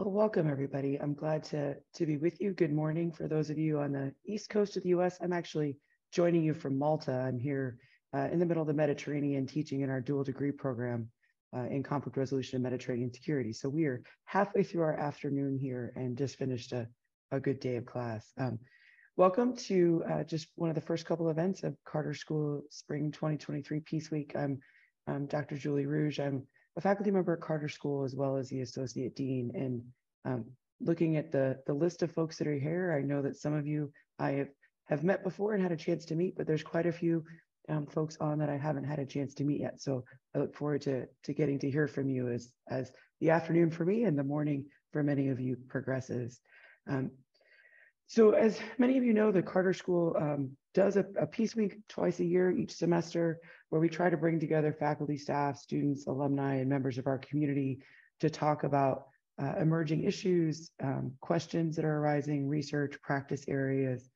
Well, welcome everybody. I'm glad to, to be with you. Good morning for those of you on the east coast of the US. I'm actually joining you from Malta. I'm here uh, in the middle of the Mediterranean teaching in our dual degree program uh, in conflict resolution and Mediterranean security. So we are halfway through our afternoon here and just finished a, a good day of class. Um, welcome to uh, just one of the first couple events of Carter School Spring 2023 Peace Week. I'm, I'm Dr. Julie Rouge. I'm a faculty member at Carter School as well as the Associate Dean. And um, looking at the, the list of folks that are here, I know that some of you I have, have met before and had a chance to meet, but there's quite a few um, folks on that I haven't had a chance to meet yet. So I look forward to, to getting to hear from you as, as the afternoon for me and the morning for many of you progresses. Um, so as many of you know, the Carter School um, does a, a Peace Week twice a year each semester where we try to bring together faculty, staff, students, alumni, and members of our community to talk about uh, emerging issues, um, questions that are arising, research, practice areas,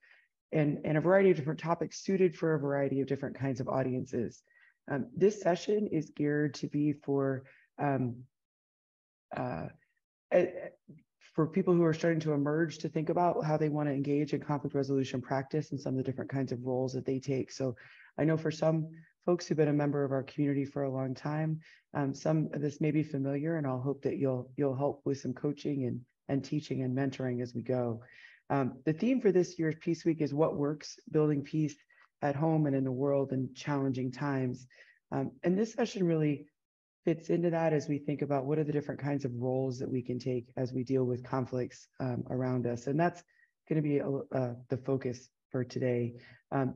and, and a variety of different topics suited for a variety of different kinds of audiences. Um, this session is geared to be for um, uh, for people who are starting to emerge to think about how they want to engage in conflict resolution practice and some of the different kinds of roles that they take. So I know for some folks who've been a member of our community for a long time, um, some of this may be familiar, and I'll hope that you'll you'll help with some coaching and and teaching and mentoring as we go. Um, the theme for this year's Peace Week is what works, building peace at home and in the world in challenging times. Um, and this session really fits into that as we think about what are the different kinds of roles that we can take as we deal with conflicts um, around us. And that's going to be uh, the focus for today. Um,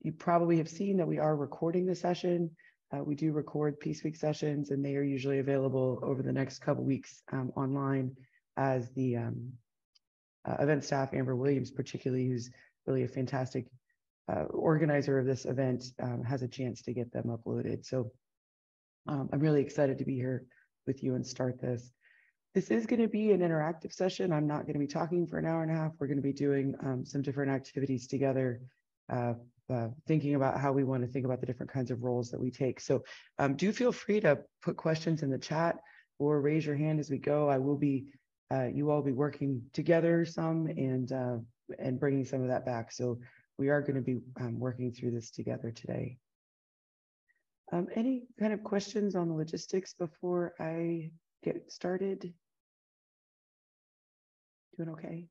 you probably have seen that we are recording the session. Uh, we do record Peace Week sessions, and they are usually available over the next couple weeks um, online as the um, uh, event staff, Amber Williams, particularly, who's really a fantastic uh, organizer of this event, um, has a chance to get them uploaded. So um, I'm really excited to be here with you and start this. This is going to be an interactive session. I'm not going to be talking for an hour and a half. We're going to be doing um, some different activities together uh, uh, thinking about how we want to think about the different kinds of roles that we take. So um, do feel free to put questions in the chat or raise your hand as we go. I will be, uh, you all be working together some and uh, and bringing some of that back. So we are going to be um, working through this together today. Um, any kind of questions on the logistics before I get started? Doing okay?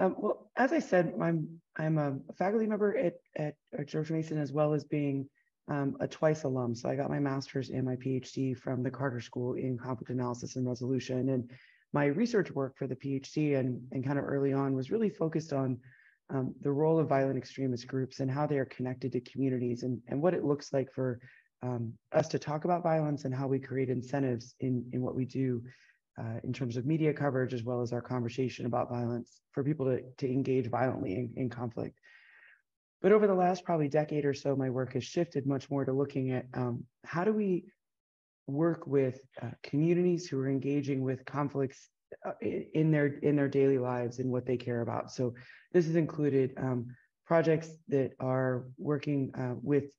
Um, well, as I said, I'm I'm a faculty member at, at, at George Mason as well as being um, a twice alum. So I got my master's and my PhD from the Carter School in conflict analysis and resolution. And my research work for the PhD and, and kind of early on was really focused on um, the role of violent extremist groups and how they are connected to communities and, and what it looks like for um, us to talk about violence and how we create incentives in, in what we do uh, in terms of media coverage as well as our conversation about violence for people to, to engage violently in, in conflict. But over the last probably decade or so, my work has shifted much more to looking at um, how do we work with uh, communities who are engaging with conflicts in their in their daily lives and what they care about. So this has included um, projects that are working uh, with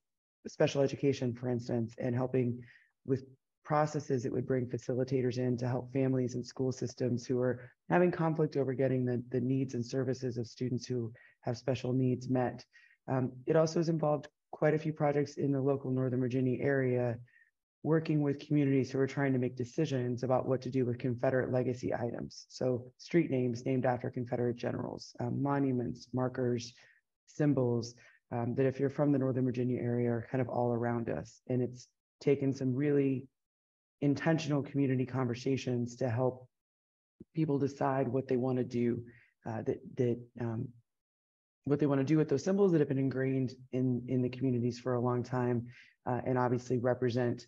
special education, for instance, and helping with processes that would bring facilitators in to help families and school systems who are having conflict over getting the, the needs and services of students who have special needs met. Um, it also has involved quite a few projects in the local Northern Virginia area, working with communities who are trying to make decisions about what to do with Confederate legacy items. So street names named after Confederate generals, um, monuments, markers, symbols, um, that if you're from the Northern Virginia area are kind of all around us. And it's taken some really intentional community conversations to help people decide what they want to do uh, that that um, what they want to do with those symbols that have been ingrained in in the communities for a long time uh, and obviously represent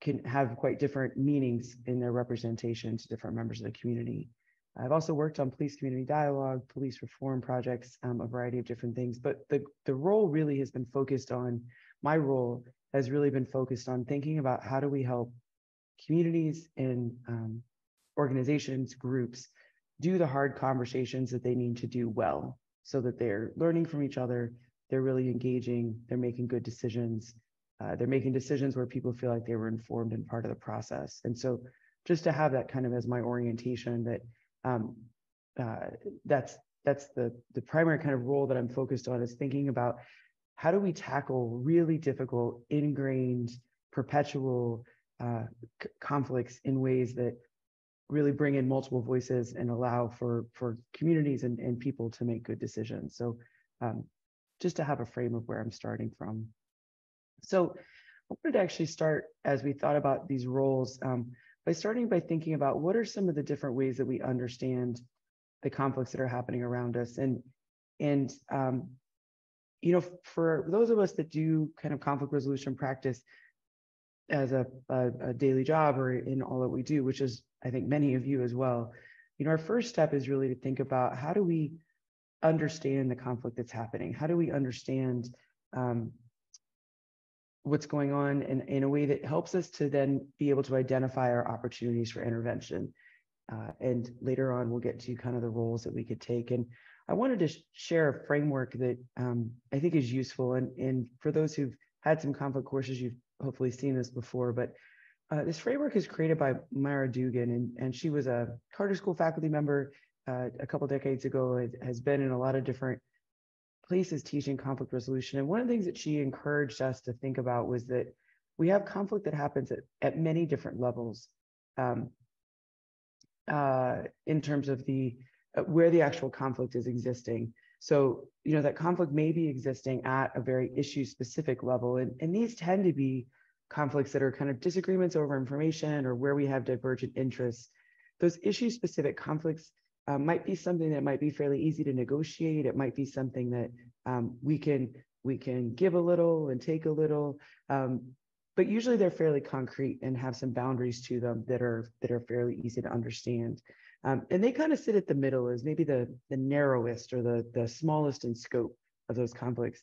can have quite different meanings in their representation to different members of the community. I've also worked on police community dialogue, police reform projects, um, a variety of different things, but the, the role really has been focused on, my role has really been focused on thinking about how do we help communities and um, organizations, groups do the hard conversations that they need to do well so that they're learning from each other, they're really engaging, they're making good decisions, uh, they're making decisions where people feel like they were informed and part of the process. And so just to have that kind of as my orientation that um, uh, that's that's the the primary kind of role that I'm focused on is thinking about how do we tackle really difficult, ingrained, perpetual uh, conflicts in ways that really bring in multiple voices and allow for for communities and, and people to make good decisions. So um, just to have a frame of where I'm starting from. So I wanted to actually start as we thought about these roles um, by starting by thinking about what are some of the different ways that we understand the conflicts that are happening around us. And and um, you know for those of us that do kind of conflict resolution practice as a, a, a daily job or in all that we do which is i think many of you as well you know our first step is really to think about how do we understand the conflict that's happening? How do we understand um, what's going on in, in a way that helps us to then be able to identify our opportunities for intervention uh, and later on, we'll get to kind of the roles that we could take. And I wanted to sh- share a framework that um, I think is useful. And, and for those who've had some conflict courses, you've hopefully seen this before. But uh, this framework is created by Maire Dugan, and, and she was a Carter School faculty member uh, a couple decades ago. It has been in a lot of different places teaching conflict resolution. And one of the things that she encouraged us to think about was that we have conflict that happens at, at many different levels. Um, uh, in terms of the uh, where the actual conflict is existing. So, you know, that conflict may be existing at a very issue specific level. And, and these tend to be conflicts that are kind of disagreements over information or where we have divergent interests. Those issue specific conflicts uh, might be something that might be fairly easy to negotiate. It might be something that um, we can we can give a little and take a little. Um, but usually they're fairly concrete and have some boundaries to them that are that are fairly easy to understand. Um, and they kind of sit at the middle as maybe the the narrowest or the the smallest in scope of those conflicts.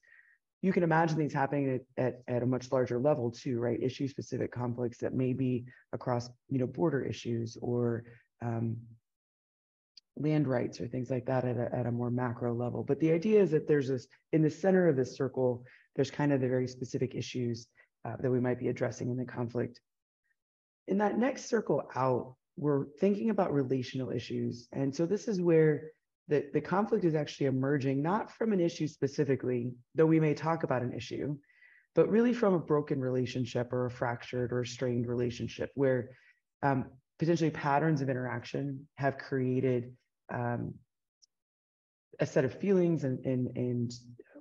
You can imagine these happening at, at, at a much larger level too, right? Issue specific conflicts that may be across you know border issues or um, land rights or things like that at a, at a more macro level. But the idea is that there's this in the center of this circle, there's kind of the very specific issues uh, that we might be addressing in the conflict. In that next circle out, we're thinking about relational issues. And so this is where the, the conflict is actually emerging, not from an issue specifically, though we may talk about an issue, but really from a broken relationship or a fractured or strained relationship where um, potentially patterns of interaction have created um, a set of feelings and, and, and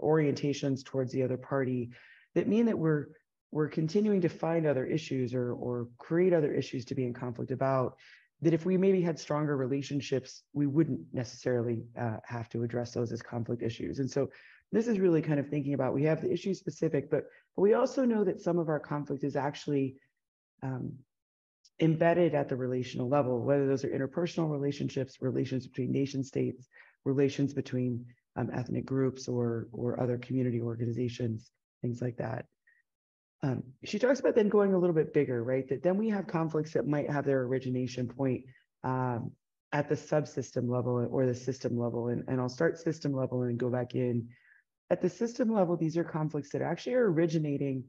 orientations towards the other party that mean that we're we're continuing to find other issues or or create other issues to be in conflict about that if we maybe had stronger relationships we wouldn't necessarily uh, have to address those as conflict issues. And so this is really kind of thinking about we have the issue specific but, but we also know that some of our conflict is actually um, embedded at the relational level whether those are interpersonal relationships relations between nation states relations between um, ethnic groups or or other community organizations things like that um, she talks about then going a little bit bigger, right? That then we have conflicts that might have their origination point um, at the subsystem level or the system level. And, and I'll start system level and go back in. At the system level, these are conflicts that actually are originating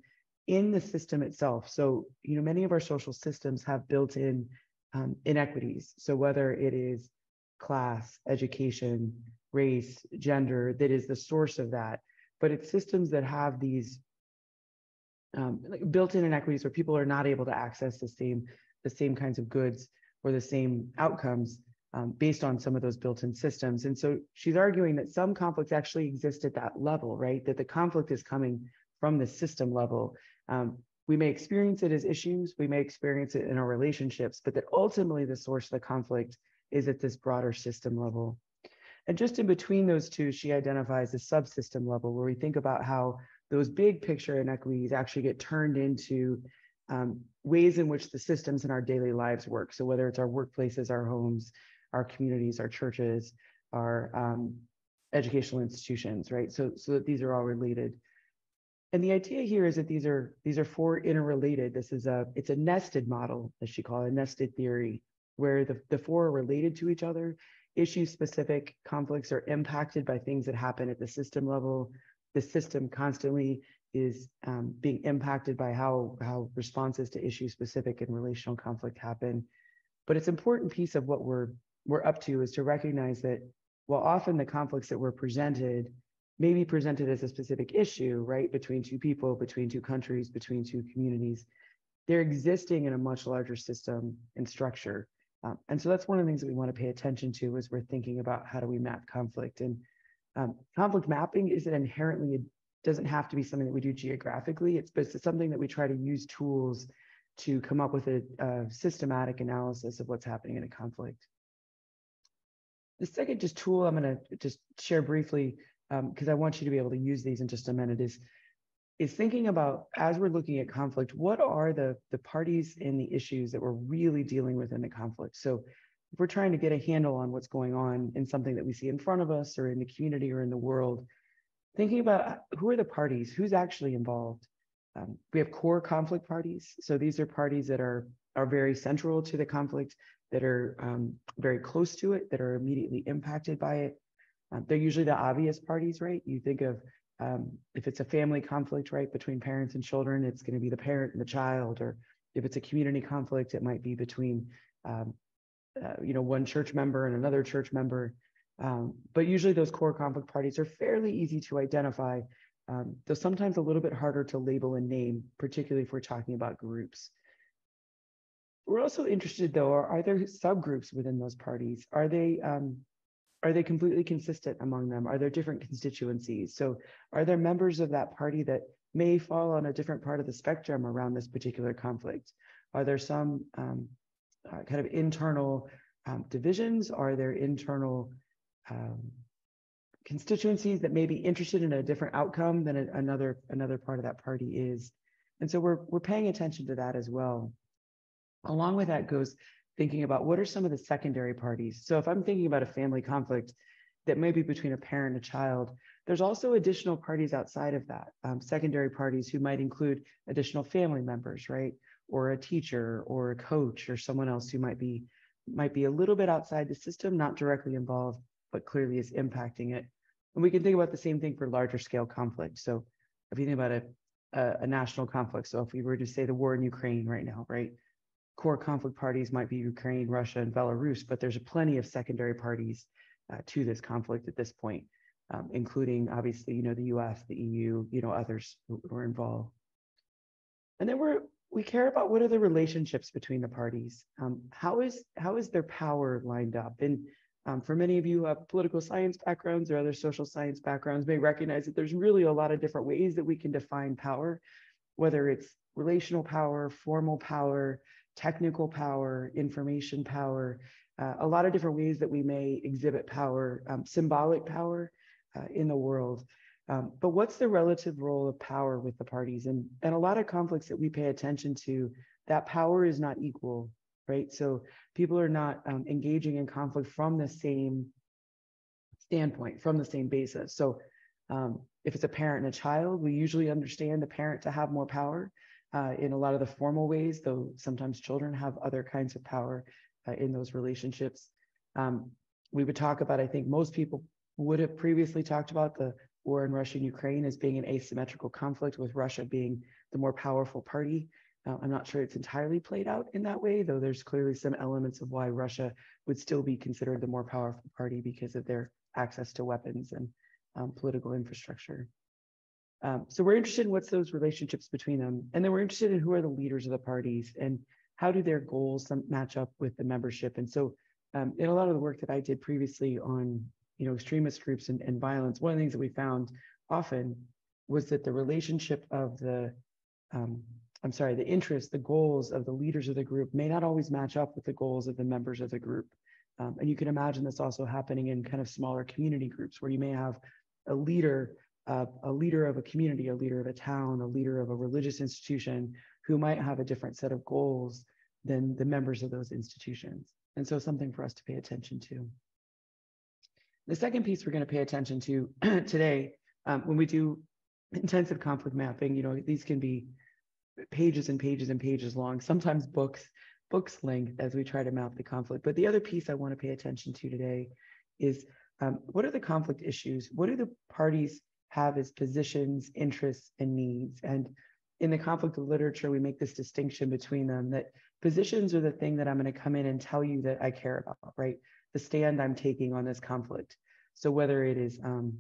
in the system itself. So, you know, many of our social systems have built in um, inequities. So, whether it is class, education, race, gender, that is the source of that. But it's systems that have these um, like built-in inequities where people are not able to access the same the same kinds of goods or the same outcomes um, based on some of those built-in systems. And so she's arguing that some conflicts actually exist at that level, right? That the conflict is coming from the system level. Um, we may experience it as issues, we may experience it in our relationships, but that ultimately the source of the conflict is at this broader system level. And just in between those two, she identifies the subsystem level where we think about how those big picture inequities actually get turned into um, ways in which the systems in our daily lives work. So whether it's our workplaces, our homes, our communities, our churches, our um, educational institutions, right? So so that these are all related. And the idea here is that these are these are four interrelated. This is a it's a nested model, as she called it, a nested theory, where the, the four are related to each other. Issue specific conflicts are impacted by things that happen at the system level the system constantly is um, being impacted by how how responses to issue specific and relational conflict happen. but it's important piece of what we're we're up to is to recognize that while often the conflicts that were presented may be presented as a specific issue, right, between two people, between two countries, between two communities, they're existing in a much larger system and structure. Um, and so that's one of the things that we want to pay attention to as we're thinking about how do we map conflict. And um, conflict mapping is it inherently it doesn't have to be something that we do geographically. It's, it's something that we try to use tools to come up with a, a systematic analysis of what's happening in a conflict. The second just tool I'm going to just share briefly because um, I want you to be able to use these in just a minute is is thinking about as we're looking at conflict, what are the the parties and the issues that we're really dealing with in the conflict? So if we're trying to get a handle on what's going on in something that we see in front of us or in the community or in the world, thinking about who are the parties, who's actually involved. Um, we have core conflict parties. So these are parties that are are very central to the conflict, that are um, very close to it, that are immediately impacted by it. Um, they're usually the obvious parties, right? You think of um, if it's a family conflict, right, between parents and children, it's going to be the parent and the child, or if it's a community conflict, it might be between, um, uh, you know, one church member and another church member. Um, but usually those core conflict parties are fairly easy to identify, um, though sometimes a little bit harder to label and name, particularly if we're talking about groups. We're also interested, though, are, are there subgroups within those parties? Are they um, are they completely consistent among them? Are there different constituencies? So are there members of that party that may fall on a different part of the spectrum around this particular conflict? Are there some um, uh, kind of internal um, divisions? Are there internal um, constituencies that may be interested in a different outcome than a, another another part of that party is? And so we're we're paying attention to that as well. Along with that goes thinking about what are some of the secondary parties. So if I'm thinking about a family conflict that may be between a parent and a child, there's also additional parties outside of that, um, secondary parties who might include additional family members, right? Or a teacher or a coach or someone else who might be might be a little bit outside the system, not directly involved, but clearly is impacting it. And we can think about the same thing for larger scale conflict. So if you think about a, a, a national conflict, so if we were to say the war in Ukraine right now, right? Core conflict parties might be Ukraine, Russia, and Belarus, but there's plenty of secondary parties uh, to this conflict at this point, um, including obviously, you know, the U.S., the EU, you know, others who are involved. And then we're we care about what are the relationships between the parties. Um, how is how is their power lined up? And um, for many of you who have political science backgrounds or other social science backgrounds, may recognize that there's really a lot of different ways that we can define power, whether it's relational power, formal power, technical power, information power, uh, a lot of different ways that we may exhibit power, um, symbolic power uh, in the world. Um, but what's the relative role of power with the parties? And, and a lot of conflicts that we pay attention to, that power is not equal, right? So people are not um, engaging in conflict from the same standpoint, from the same basis. So um, if it's a parent and a child, we usually understand the parent to have more power uh, in a lot of the formal ways, though sometimes children have other kinds of power uh, in those relationships. Um, we would talk about, I think most people would have previously talked about the war in Russia and Ukraine as being an asymmetrical conflict, with Russia being the more powerful party. Uh, I'm not sure it's entirely played out in that way, though there's clearly some elements of why Russia would still be considered the more powerful party because of their access to weapons and um, political infrastructure. Um, so we're interested in what's those relationships between them. And then we're interested in who are the leaders of the parties and how do their goals match up with the membership. And so um, in a lot of the work that I did previously on, you know, extremist groups and, and violence, one of the things that we found often was that the relationship of the, um, I'm sorry, the interests, the goals of the leaders of the group may not always match up with the goals of the members of the group. Um, and you can imagine this also happening in kind of smaller community groups where you may have a leader a leader of a community, a leader of a town, a leader of a religious institution who might have a different set of goals than the members of those institutions. And so something for us to pay attention to. The second piece we're going to pay attention to today, um, when we do intensive conflict mapping, you know, these can be pages and pages and pages long, sometimes books, books length as we try to map the conflict. But the other piece I want to pay attention to today is um, what are the conflict issues? What are the parties have as positions, interests, and needs. And in the conflict of literature, we make this distinction between them that positions are the thing that I'm going to come in and tell you that I care about, right? The stand I'm taking on this conflict. So whether it is um,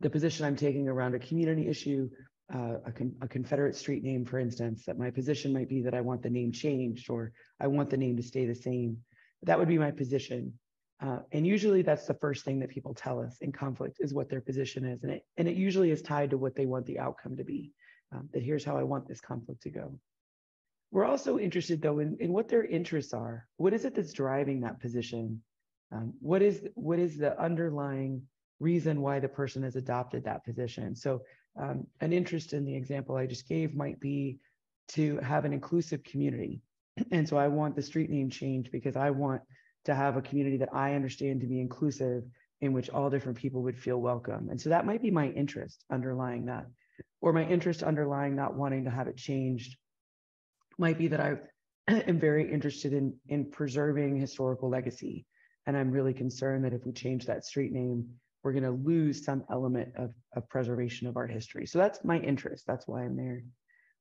the position I'm taking around a community issue, uh, a, con a, Confederate street name, for instance, that my position might be that I want the name changed or I want the name to stay the same. That would be my position. Uh, and usually that's the first thing that people tell us in conflict is what their position is. And it, and it usually is tied to what they want the outcome to be, um, that here's how I want this conflict to go. We're also interested though in, in what their interests are. What is it that's driving that position? Um, what is what is the underlying reason why the person has adopted that position? So um, an interest in the example I just gave might be to have an inclusive community. And so I want the street name changed because I want to have a community that I understand to be inclusive in which all different people would feel welcome. And so that might be my interest underlying that. Or my interest underlying not wanting to have it changed might be that I am very interested in, in preserving historical legacy. And I'm really concerned that if we change that street name, we're going to lose some element of, of preservation of our history. So that's my interest. That's why I'm there.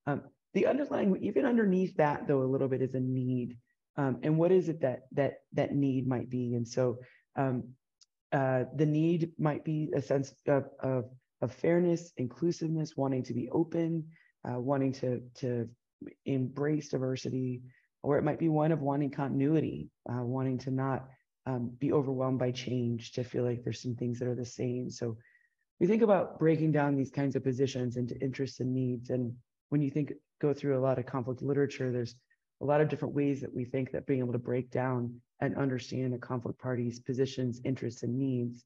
Um, the underlying, even underneath that, though, a little bit is a need. Um, and what is it that that that need might be? And so um, uh, the need might be a sense of, of, of fairness, inclusiveness, wanting to be open, uh, wanting to to embrace diversity, or it might be one of wanting continuity, uh, wanting to not um, be overwhelmed by change, to feel like there's some things that are the same. So we think about breaking down these kinds of positions into interests and needs. And when you think go through a lot of conflict literature, there's a lot of different ways that we think that being able to break down and understand a conflict party's positions, interests, and needs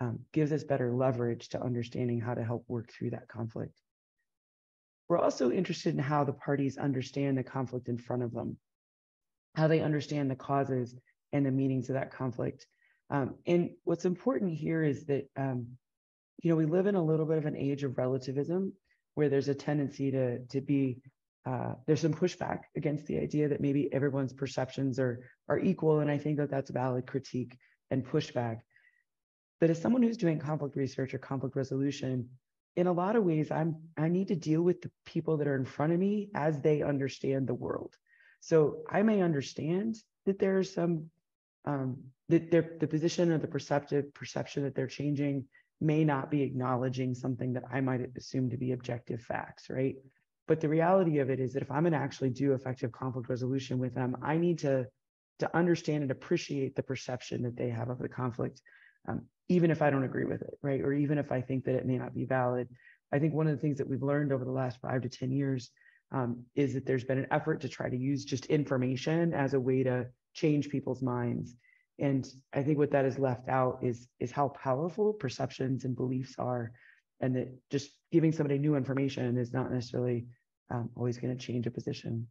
um, gives us better leverage to understanding how to help work through that conflict. We're also interested in how the parties understand the conflict in front of them, how they understand the causes and the meanings of that conflict. Um, and what's important here is that, um, you know, we live in a little bit of an age of relativism where there's a tendency to, to be, uh, there's some pushback against the idea that maybe everyone's perceptions are, are equal. And I think that that's a valid critique and pushback. But as someone who's doing conflict research or conflict resolution, in a lot of ways, I'm I need to deal with the people that are in front of me as they understand the world. So I may understand that there's some um, that their the position or the perceptive perception that they're changing may not be acknowledging something that I might assume to be objective facts, right? But the reality of it is that if I'm going to actually do effective conflict resolution with them, I need to to understand and appreciate the perception that they have of the conflict, um, even if I don't agree with it, right? Or even if I think that it may not be valid. I think one of the things that we've learned over the last five to ten years um, is that there's been an effort to try to use just information as a way to change people's minds. And I think what that is left out is, is how powerful perceptions and beliefs are, and that just giving somebody new information is not necessarily um, always going to change a position.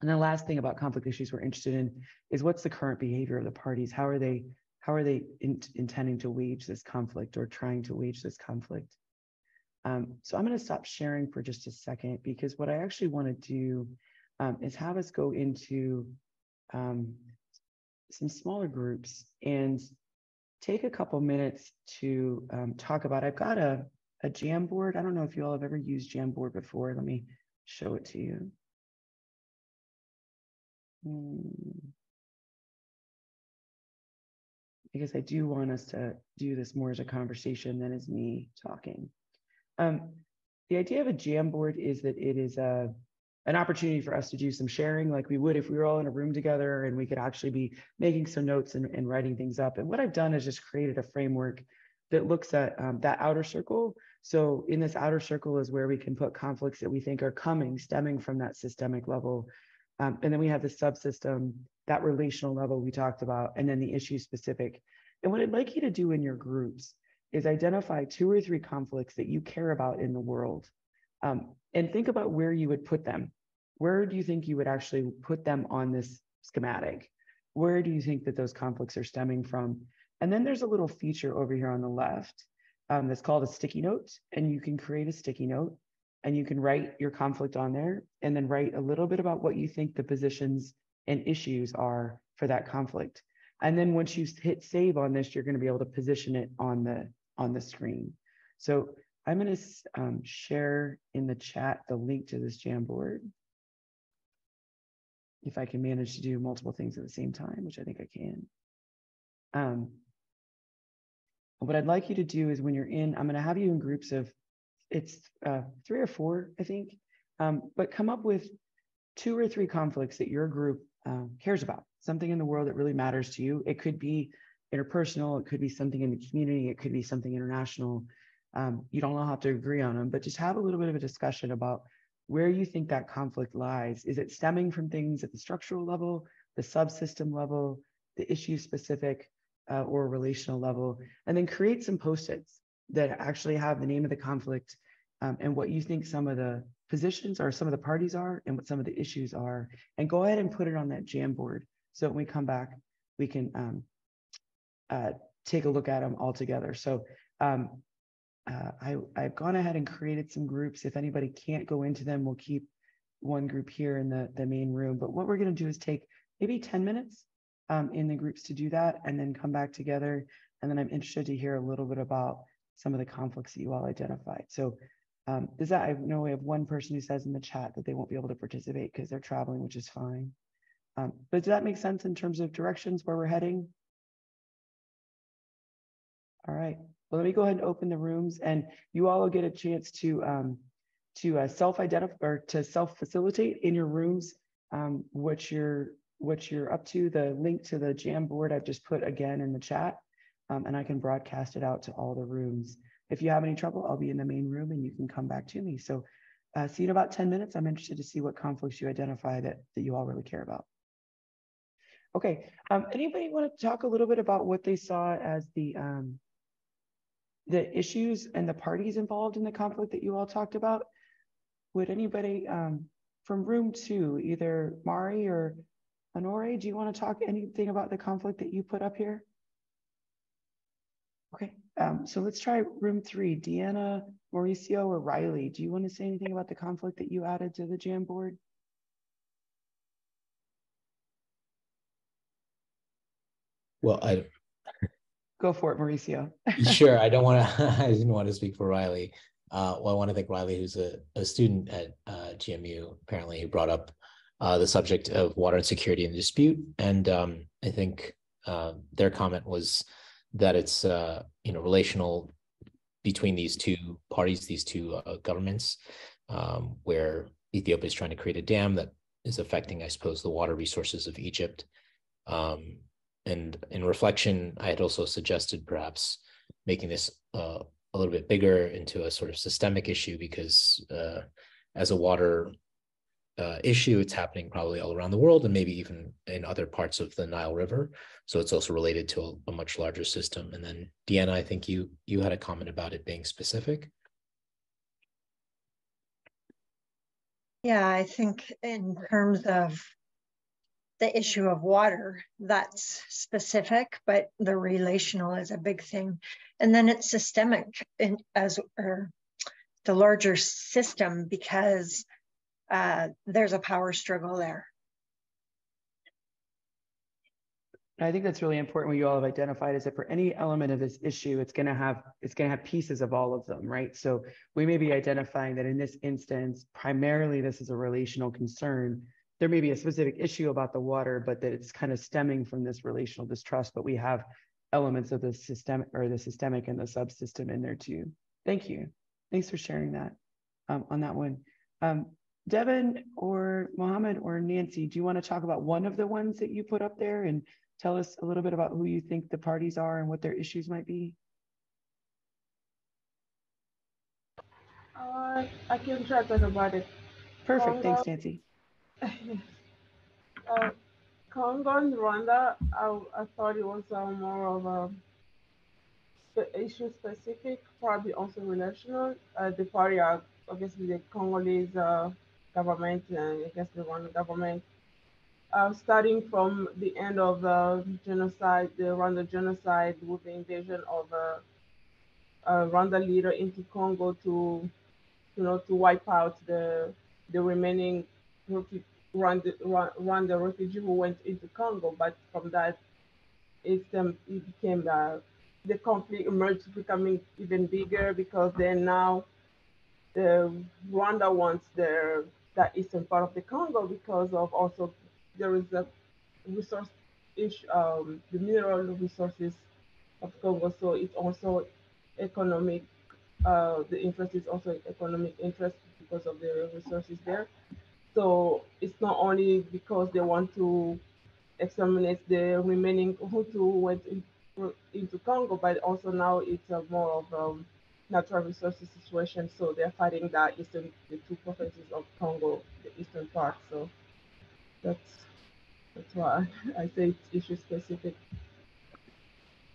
And the last thing about conflict issues we're interested in is what's the current behavior of the parties? How are they how are they in, intending to wage this conflict or trying to wage this conflict? Um, so I'm going to stop sharing for just a second because what I actually want to do um, is have us go into um, some smaller groups and take a couple minutes to um, talk about. I've got a, a Jamboard. I don't know if you all have ever used Jamboard before. Let me show it to you. Hmm. Because I do want us to do this more as a conversation than as me talking. Um, the idea of a Jamboard is that it is a an opportunity for us to do some sharing like we would if we were all in a room together and we could actually be making some notes and, and writing things up. And what I've done is just created a framework that looks at um, that outer circle. So in this outer circle is where we can put conflicts that we think are coming, stemming from that systemic level. Um, and then we have the subsystem, that relational level we talked about, and then the issue specific. And what I'd like you to do in your groups is identify two or three conflicts that you care about in the world um, and think about where you would put them. Where do you think you would actually put them on this schematic? Where do you think that those conflicts are stemming from? And then there's a little feature over here on the left um, that's called a sticky note. And you can create a sticky note and you can write your conflict on there and then write a little bit about what you think the positions and issues are for that conflict. And then once you hit save on this, you're going to be able to position it on the on the screen. So I'm going to um, share in the chat the link to this Jamboard. if I can manage to do multiple things at the same time, which I think I can. Um, what I'd like you to do is when you're in, I'm going to have you in groups of, it's uh, three or four, I think, um, but come up with two or three conflicts that your group uh, cares about, something in the world that really matters to you. It could be interpersonal, it could be something in the community, it could be something international. Um, you don't all have to agree on them, but just have a little bit of a discussion about where you think that conflict lies. Is it stemming from things at the structural level, the subsystem level, the issue specific? Uh, or relational level, and then create some post-its that actually have the name of the conflict um, and what you think some of the positions or some of the parties are and what some of the issues are, and go ahead and put it on that Jamboard. So when we come back, we can um, uh, take a look at them all together. So um, uh, I, I've gone ahead and created some groups. If anybody can't go into them, we'll keep one group here in the, the main room. But what we're going to do is take maybe 10 minutes um, in the groups to do that and then come back together. And then I'm interested to hear a little bit about some of the conflicts that you all identified. So um, does that, I know we have one person who says in the chat that they won't be able to participate because they're traveling, which is fine. Um, but does that make sense in terms of directions where we're heading? All right, well, let me go ahead and open the rooms and you all will get a chance to um, to uh, self-identify or to self-facilitate in your rooms um, what you're what you're up to. The link to the Jamboard I've just put again in the chat, um, and I can broadcast it out to all the rooms. If you have any trouble, I'll be in the main room and you can come back to me. So uh, see you in about 10 minutes. I'm interested to see what conflicts you identify that, that you all really care about. Okay, um, anybody want to talk a little bit about what they saw as the um, the issues and the parties involved in the conflict that you all talked about? Would anybody um, from room two, either Mari or Honore, do you want to talk anything about the conflict that you put up here? Okay, um, so let's try room three. Deanna, Mauricio, or Riley, do you want to say anything about the conflict that you added to the Jamboard? Well, I go for it, Mauricio. sure. I don't want to. I didn't want to speak for Riley. Uh, well, I want to thank Riley, who's a, a student at uh, GMU. Apparently, who brought up uh, the subject of water insecurity and dispute. And um, I think uh, their comment was that it's uh, you know relational between these two parties, these two uh, governments, um, where Ethiopia is trying to create a dam that is affecting, I suppose, the water resources of Egypt. Um, and in reflection, I had also suggested perhaps making this uh, a little bit bigger into a sort of systemic issue because uh, as a water uh, issue. It's happening probably all around the world and maybe even in other parts of the Nile River. So it's also related to a, a, much larger system. And then Deanna, I think you you had a comment about it being specific. Yeah, I think in terms of the issue of water, that's specific, but the relational is a big thing. And then it's systemic in, as or the larger system because uh, there's a power struggle there. I think that's really important. What you all have identified is that for any element of this issue, it's going to have it's going to have pieces of all of them, right? So we may be identifying that in this instance, primarily this is a relational concern. There may be a specific issue about the water, but that it's kind of stemming from this relational distrust. But we have elements of the systemic or the systemic and the subsystem in there too. Thank you. Thanks for sharing that um, on that one. Um, Devin or Mohammed or Nancy, do you want to talk about one of the ones that you put up there and tell us a little bit about who you think the parties are and what their issues might be? Uh, I can try to talk about it. Perfect. Congo, Thanks, Nancy. uh, Congo and Rwanda, I, I thought it was uh, more of a issue specific, probably also relational. Uh, the party are obviously the Congolese uh, government and against the Rwandan government. Uh, starting from the end of the genocide, the Rwanda genocide with the invasion of a, a Rwanda leader into Congo to, you know, to wipe out the the remaining Rwanda, Rwanda refugee who went into Congo. But from that, it, um, it became the, the conflict emerged becoming even bigger because then now the Rwanda wants their that eastern part of the Congo because of also there is a resource issue, um, the mineral resources of Congo, so it's also economic. Uh, the interest is also economic interest because of the resources there. So it's not only because they want to exterminate the remaining Hutu went in, into Congo, but also now it's more of a um, natural resources situation. So they're fighting that eastern, the two provinces of Congo, the eastern part. So that's that's why I say it's issue specific.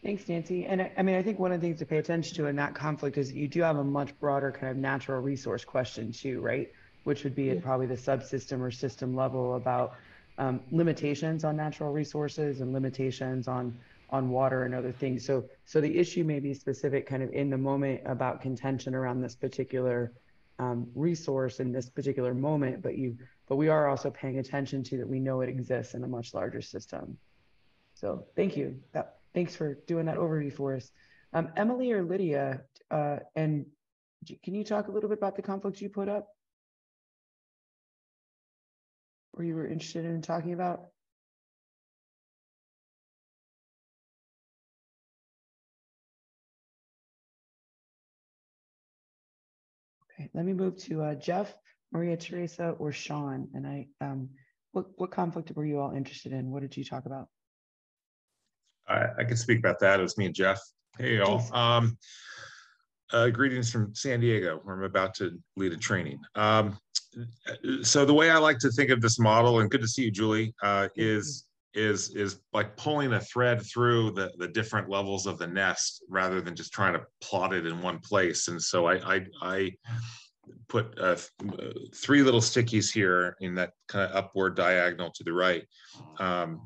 Thanks, Nancy. And I, I, mean, I think one of the things to pay attention to in that conflict is that you do have a much broader kind of natural resource question too, right? Which would be at probably the subsystem or system level about um, limitations on natural resources and limitations on on water and other things. So so the issue may be specific kind of in the moment about contention around this particular um, resource in this particular moment, but you but we are also paying attention to that we know it exists in a much larger system. So thank you. That, thanks for doing that overview for us. Um, Emily or Lydia, uh, and can you talk a little bit about the conflicts you put up? Or you were interested in talking about? Okay, let me move to uh, Jeff, Maria Teresa, or Sean. And I, um, what, what conflict were you all interested in? What did you talk about? I, I can speak about that. It was me and Jeff. Hey, all. Um, uh, greetings from San Diego, where I'm about to lead a training. Um, so the way I like to think of this model, and good to see you, Julie, uh, is is is like pulling a thread through the the different levels of the nest rather than just trying to plot it in one place. And so I I, I put uh, three little stickies here in that kind of upward diagonal to the right um,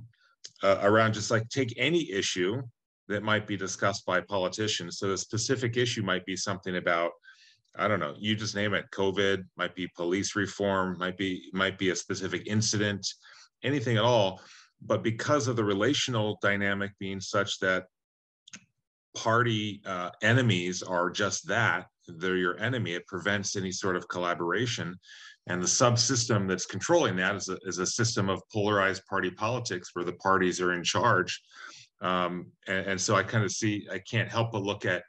uh, around just like take any issue that might be discussed by politicians. So the specific issue might be something about I don't know, you just name it, COVID, might be police reform, might be might be a specific incident, anything at all. But because of the relational dynamic being such that party uh, enemies are just that, they're your enemy, it prevents any sort of collaboration. And the subsystem that's controlling that is a, is a system of polarized party politics where the parties are in charge. Um, and, and so I kind of see, I can't help but look at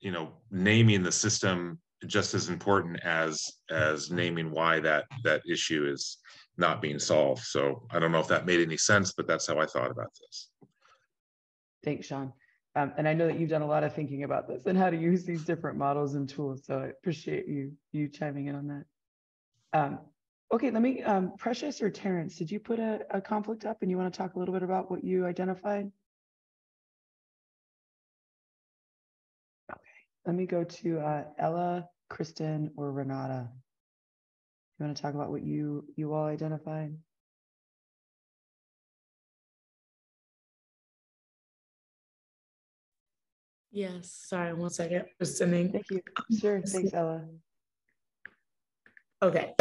you know naming the system just as important as as naming why that that issue is not being solved. So i don't know if that made any sense but that's how i thought about this. Thanks sean. Um, and i know that you've done a lot of thinking about this and how to use these different models and tools so i appreciate you you chiming in on that. Um, okay let me um, precious or terrence did you put a, a conflict up and you want to talk a little bit about what you identified? Okay, Let me go to uh, Ella, Kristen, or Renata. You want to talk about what you you all identified? Yes. Sorry, one second. Listening. Thank you. Sure. Thanks, Ella. Okay.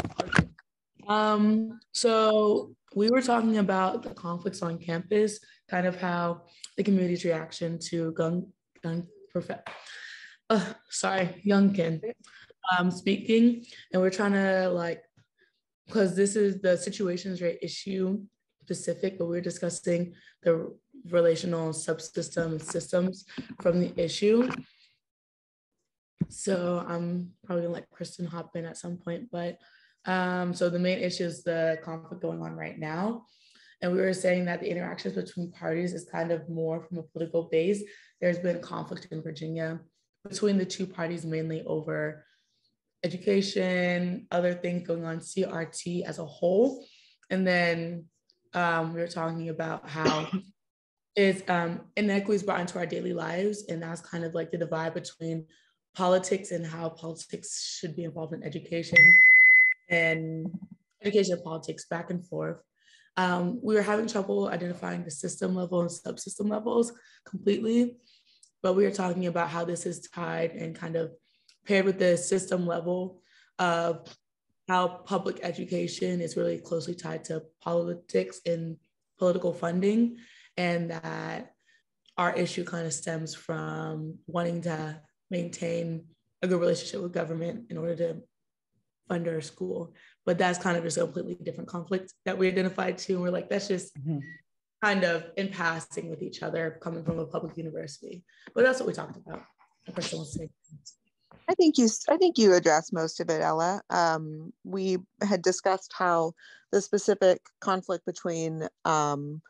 Um, so we were talking about the conflicts on campus, kind of how the community's reaction to gun gun prof- uh, sorry, Youngkin um, speaking, and we're trying to like, because this is the situations right issue specific, but we're discussing the relational subsystem systems from the issue. So I'm probably gonna let Kristen hop in at some point, but um, so the main issue is the conflict going on right now. And we were saying that the interactions between parties is kind of more from a political base. There's been conflict in Virginia between the two parties mainly over education, other things going on, CRT as a whole. And then um, we were talking about how is um, inequities brought into our daily lives. And that's kind of like the divide between politics and how politics should be involved in education and education and politics back and forth. Um, we were having trouble identifying the system level and subsystem levels completely but we were talking about how this is tied and kind of paired with the system level of how public education is really closely tied to politics and political funding, and that our issue kind of stems from wanting to maintain a good relationship with government in order to fund our school. But that's kind of just a completely different conflict that we identified too. And we're like, that's just mm-hmm. kind of in passing with each other coming from a public university. But that's what we talked about. I think you I think you addressed most of it, Ella. Um, we had discussed how the specific conflict between um,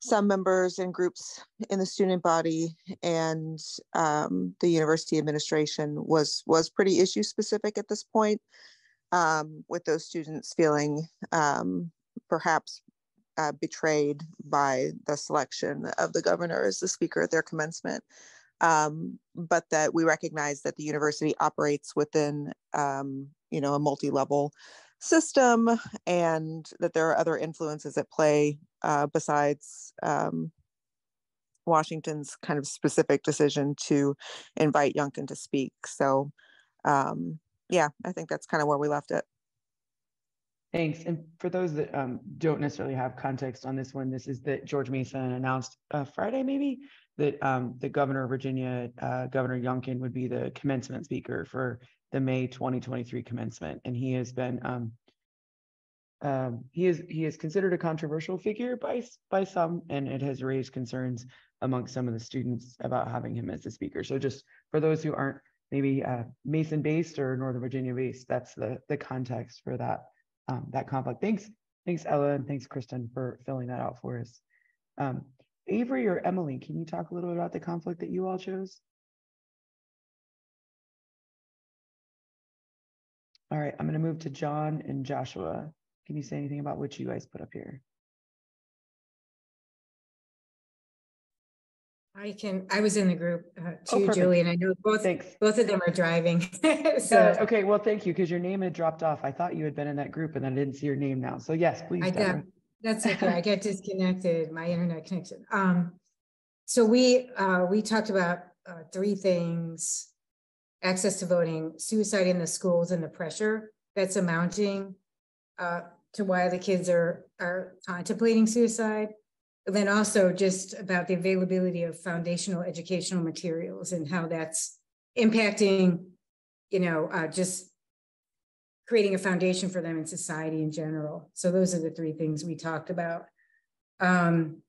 some members and groups in the student body and um, the university administration was was pretty issue specific at this point um, with those students feeling um, perhaps uh, betrayed by the selection of the governor as the speaker at their commencement um, but that we recognize that the university operates within um, you know a multi-level system and that there are other influences at play uh, besides um, Washington's kind of specific decision to invite Youngkin to speak. So, um, yeah, I think that's kind of where we left it. Thanks. And for those that um, don't necessarily have context on this one, this is that George Mason announced uh, Friday, maybe, that um, the governor of Virginia, uh, Governor Youngkin, would be the commencement speaker for the May 2023 commencement. And he has been um, um, he is he is considered a controversial figure by by some, and it has raised concerns among some of the students about having him as the speaker. So just for those who aren't maybe uh, Mason based or Northern Virginia based, that's the the context for that um, that conflict. Thanks, thanks Ella, and thanks Kristen for filling that out for us. Um, Avery or Emily, can you talk a little bit about the conflict that you all chose? All right, I'm going to move to John and Joshua. Can you say anything about what you guys put up here? I can. I was in the group uh, too, oh, Julie, and I know both. Thanks. Both of them are driving. so okay, well, thank you because your name had dropped off. I thought you had been in that group, and then I didn't see your name now. So yes, please. I got, that's okay. I get disconnected. My internet connection. Um, so we uh, we talked about uh, three things: access to voting, suicide in the schools, and the pressure that's amounting uh, to why the kids are are contemplating suicide. But then also just about the availability of foundational educational materials and how that's impacting, you know, uh, just creating a foundation for them in society in general. So those are the three things we talked about. Um,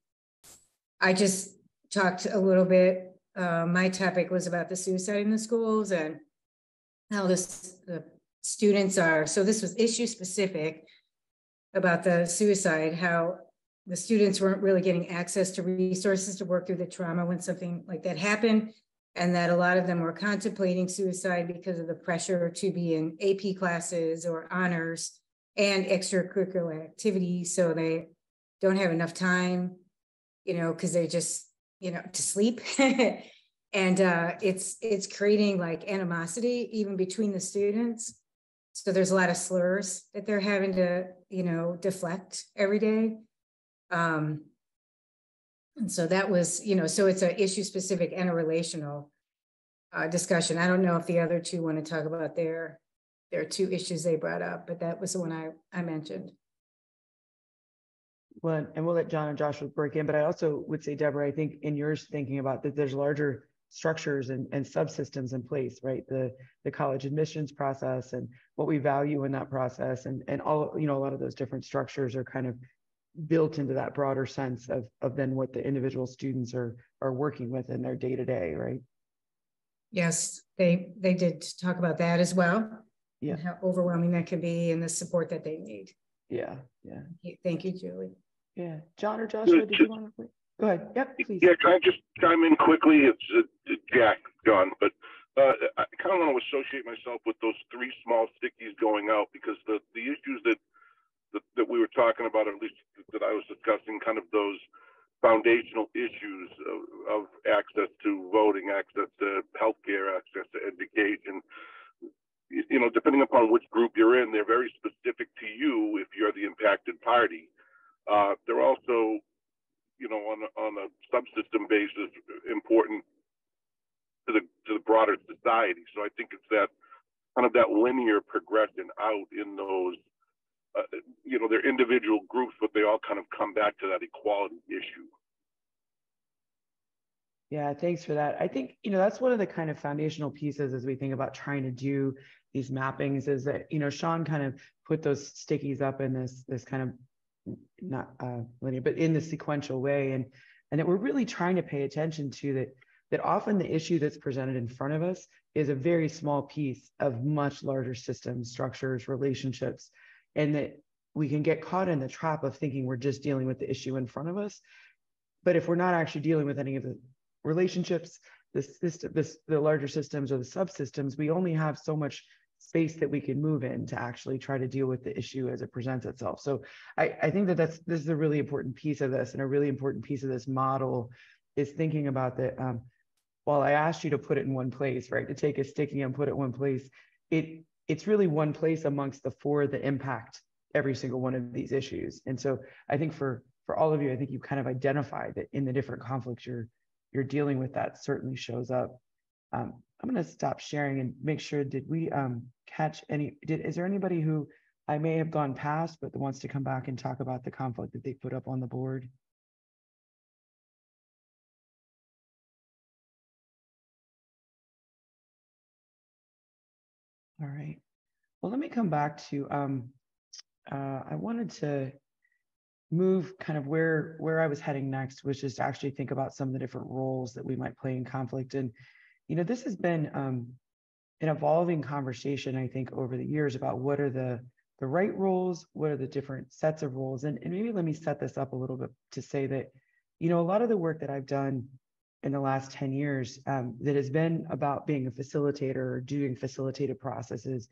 I just talked a little bit. Uh, my topic was about the suicide in the schools and how this, the students are. So this was issue specific about the suicide, how the students weren't really getting access to resources to work through the trauma when something like that happened, and that a lot of them were contemplating suicide because of the pressure to be in AP classes or honors and extracurricular activities. So they don't have enough time, you know, because they just, you know, to sleep. and uh, it's it's creating like animosity even between the students so there's a lot of slurs that they're having to, you know, deflect every day. Um, and so that was, you know, so it's an issue specific and a relational uh, discussion. I don't know if the other two want to talk about their their two issues they brought up, but that was the one I, I mentioned. Well, and we'll let John and Joshua break in, but I also would say, Deborah, I think in yours thinking about that there's larger structures and, and subsystems in place, right? The the college admissions process and what we value in that process and, and all, you know, a lot of those different structures are kind of built into that broader sense of, of then what the individual students are are working with in their day to day, right? Yes, they they did talk about that as well. Yeah. how overwhelming that can be and the support that they need. Yeah, yeah. Thank you, Julie. Yeah. John or Joshua, did you want to Go ahead. Yep, please. Yeah, can I just chime in quickly? It's uh, Jack, John, but uh, I kind of want to associate myself with those three small stickies going out because the, the issues that, that, that we were talking about, or at least that I was discussing, kind of those foundational issues of, of access to voting, access to healthcare, access to education. You know, depending upon which group you're in, they're very specific to you if you're the impacted party. Uh, they're also you know, on a, on a subsystem basis, important to the to the broader society. So I think it's that kind of that linear progression out in those, uh, you know, they're individual groups, but they all kind of come back to that equality issue. Yeah, thanks for that. I think, you know, that's one of the kind of foundational pieces as we think about trying to do these mappings is that you know Sean kind of put those stickies up in this this kind of not uh, linear, but in the sequential way, and and that we're really trying to pay attention to that that often the issue that's presented in front of us is a very small piece of much larger systems, structures, relationships, and that we can get caught in the trap of thinking we're just dealing with the issue in front of us. But if we're not actually dealing with any of the relationships, the system, this, the larger systems or the subsystems, we only have so much space that we can move in to actually try to deal with the issue as it presents itself. So I, I think that that's this is a really important piece of this, and a really important piece of this model is thinking about that. Um, while I asked you to put it in one place, right, to take a sticky and put it in one place, it it's really one place amongst the four that impact every single one of these issues. And so I think for for all of you, I think you kind of identify that in the different conflicts you're you're dealing with that certainly shows up. Um, I'm going to stop sharing and make sure. Did we um, catch any? Did is there anybody who I may have gone past, but wants to come back and talk about the conflict that they put up on the board? Well, let me come back to. Um, uh, I wanted to move kind of where where I was heading next was just to actually think about some of the different roles that we might play in conflict. And you know, this has been um, an evolving conversation, I think, over the years about what are the the right roles, what are the different sets of roles, and, and maybe let me set this up a little bit to say that, you know, a lot of the work that I've done in the last 10 years um, that has been about being a facilitator or doing facilitated processes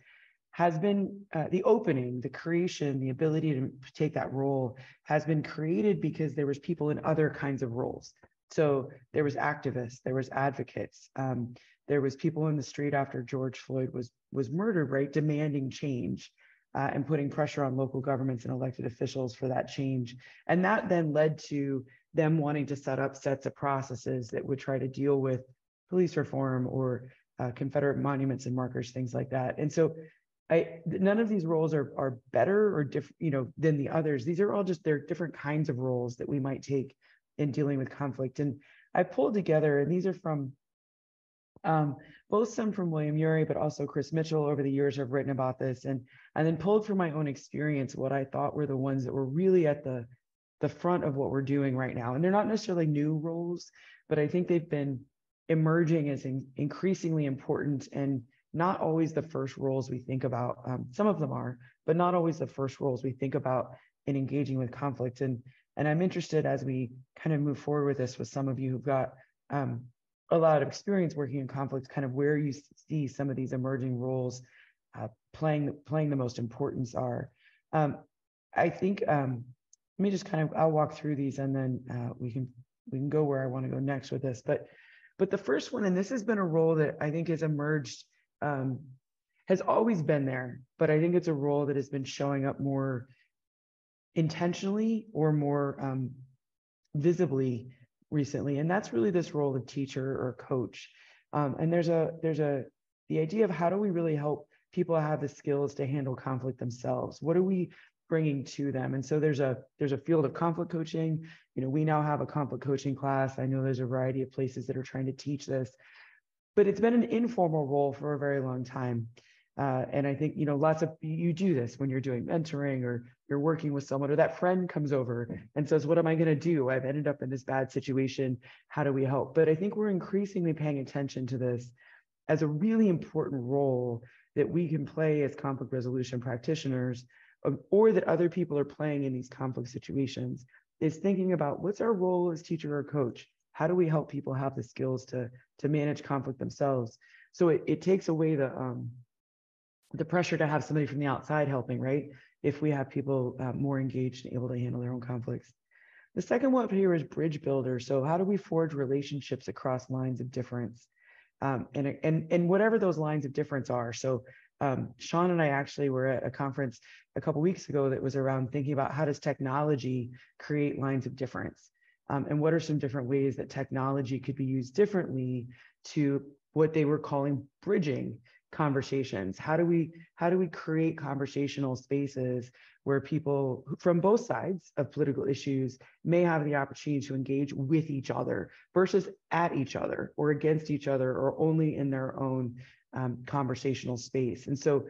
has been uh, the opening, the creation, the ability to take that role has been created because there was people in other kinds of roles. So there was activists, there was advocates, um, there was people in the street after George Floyd was was murdered, right, demanding change uh, and putting pressure on local governments and elected officials for that change. And that then led to them wanting to set up sets of processes that would try to deal with police reform or uh, Confederate monuments and markers, things like that. And so I none of these roles are are better or different, you know, than the others. These are all just they're different kinds of roles that we might take in dealing with conflict. And I pulled together, and these are from um, both some from William Ury, but also Chris Mitchell over the years have written about this, and and then pulled from my own experience what I thought were the ones that were really at the the front of what we're doing right now. And they're not necessarily new roles, but I think they've been emerging as in, increasingly important and not always the first roles we think about. Um, some of them are, but not always the first roles we think about in engaging with conflict. And and I'm interested as we kind of move forward with this with some of you who've got um, a lot of experience working in conflict, kind of where you see some of these emerging roles uh, playing playing the most importance are. Um, I think um, let me just kind of I'll walk through these and then uh, we can we can go where I want to go next with this. But but the first one, and this has been a role that I think has emerged um, has always been there, but I think it's a role that has been showing up more intentionally or more um, visibly recently, and that's really this role of teacher or coach. Um, and there's a there's a the idea of how do we really help people have the skills to handle conflict themselves? What are we bringing to them? And so there's a there's a field of conflict coaching. You know, we now have a conflict coaching class. I know there's a variety of places that are trying to teach this but it's been an informal role for a very long time. Uh, and I think, you know, lots of you do this when you're doing mentoring or you're working with someone or that friend comes over and says, What am I going to do? I've ended up in this bad situation. How do we help? But I think we're increasingly paying attention to this as a really important role that we can play as conflict resolution practitioners um, or that other people are playing in these conflict situations is thinking about what's our role as teacher or coach how do we help people have the skills to to manage conflict themselves? So it, it takes away the um the pressure to have somebody from the outside helping right? If we have people uh, more engaged and able to handle their own conflicts. The second one here is bridge builder. So how do we forge relationships across lines of difference? Um, and, and and whatever those lines of difference are. So um, Sean and I actually were at a conference a couple weeks ago that was around thinking about how does technology create lines of difference um, and what are some different ways that technology could be used differently to what they were calling bridging conversations how do we how do we create conversational spaces where people from both sides of political issues may have the opportunity to engage with each other versus at each other or against each other or only in their own um, conversational space. And so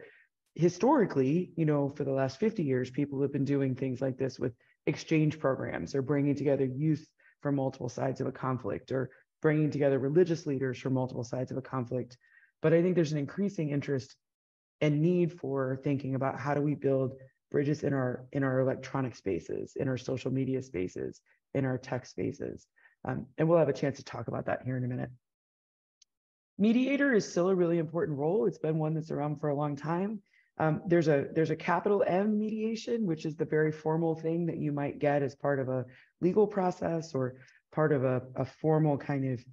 historically, you know, for the last 50 years, people have been doing things like this with exchange programs or bringing together youth from multiple sides of a conflict or bringing together religious leaders from multiple sides of a conflict. But I think there's an increasing interest and need for thinking about how do we build bridges in our in our electronic spaces, in our social media spaces, in our tech spaces. Um, and we'll have a chance to talk about that here in a minute. Mediator is still a really important role. It's been one that's around for a long time. Um, there's a there's a capital M mediation, which is the very formal thing that you might get as part of a legal process or part of a, a formal kind of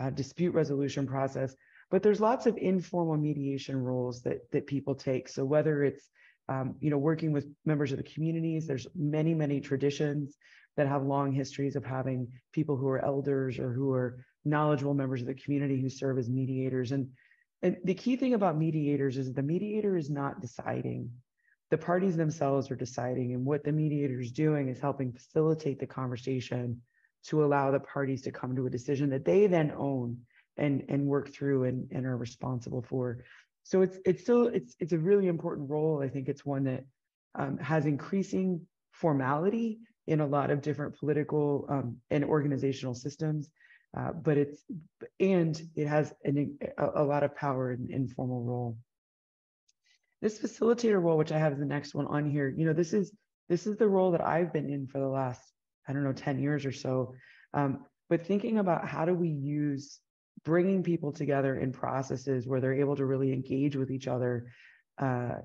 uh, dispute resolution process. But there's lots of informal mediation roles that that people take. So whether it's um, you know working with members of the communities, there's many many traditions that have long histories of having people who are elders or who are knowledgeable members of the community who serve as mediators and and the key thing about mediators is the mediator is not deciding. The parties themselves are deciding, and what the mediator is doing is helping facilitate the conversation to allow the parties to come to a decision that they then own and and work through and, and are responsible for. So it's it's still it's it's a really important role. I think it's one that um, has increasing formality in a lot of different political um, and organizational systems. Uh, but it's and it has an, a, a, lot of power in informal role. This facilitator role, which I have the next one on here, you know, this is this is the role that I've been in for the last I don't know 10 years or so. Um, but thinking about how do we use bringing people together in processes where they're able to really engage with each other uh,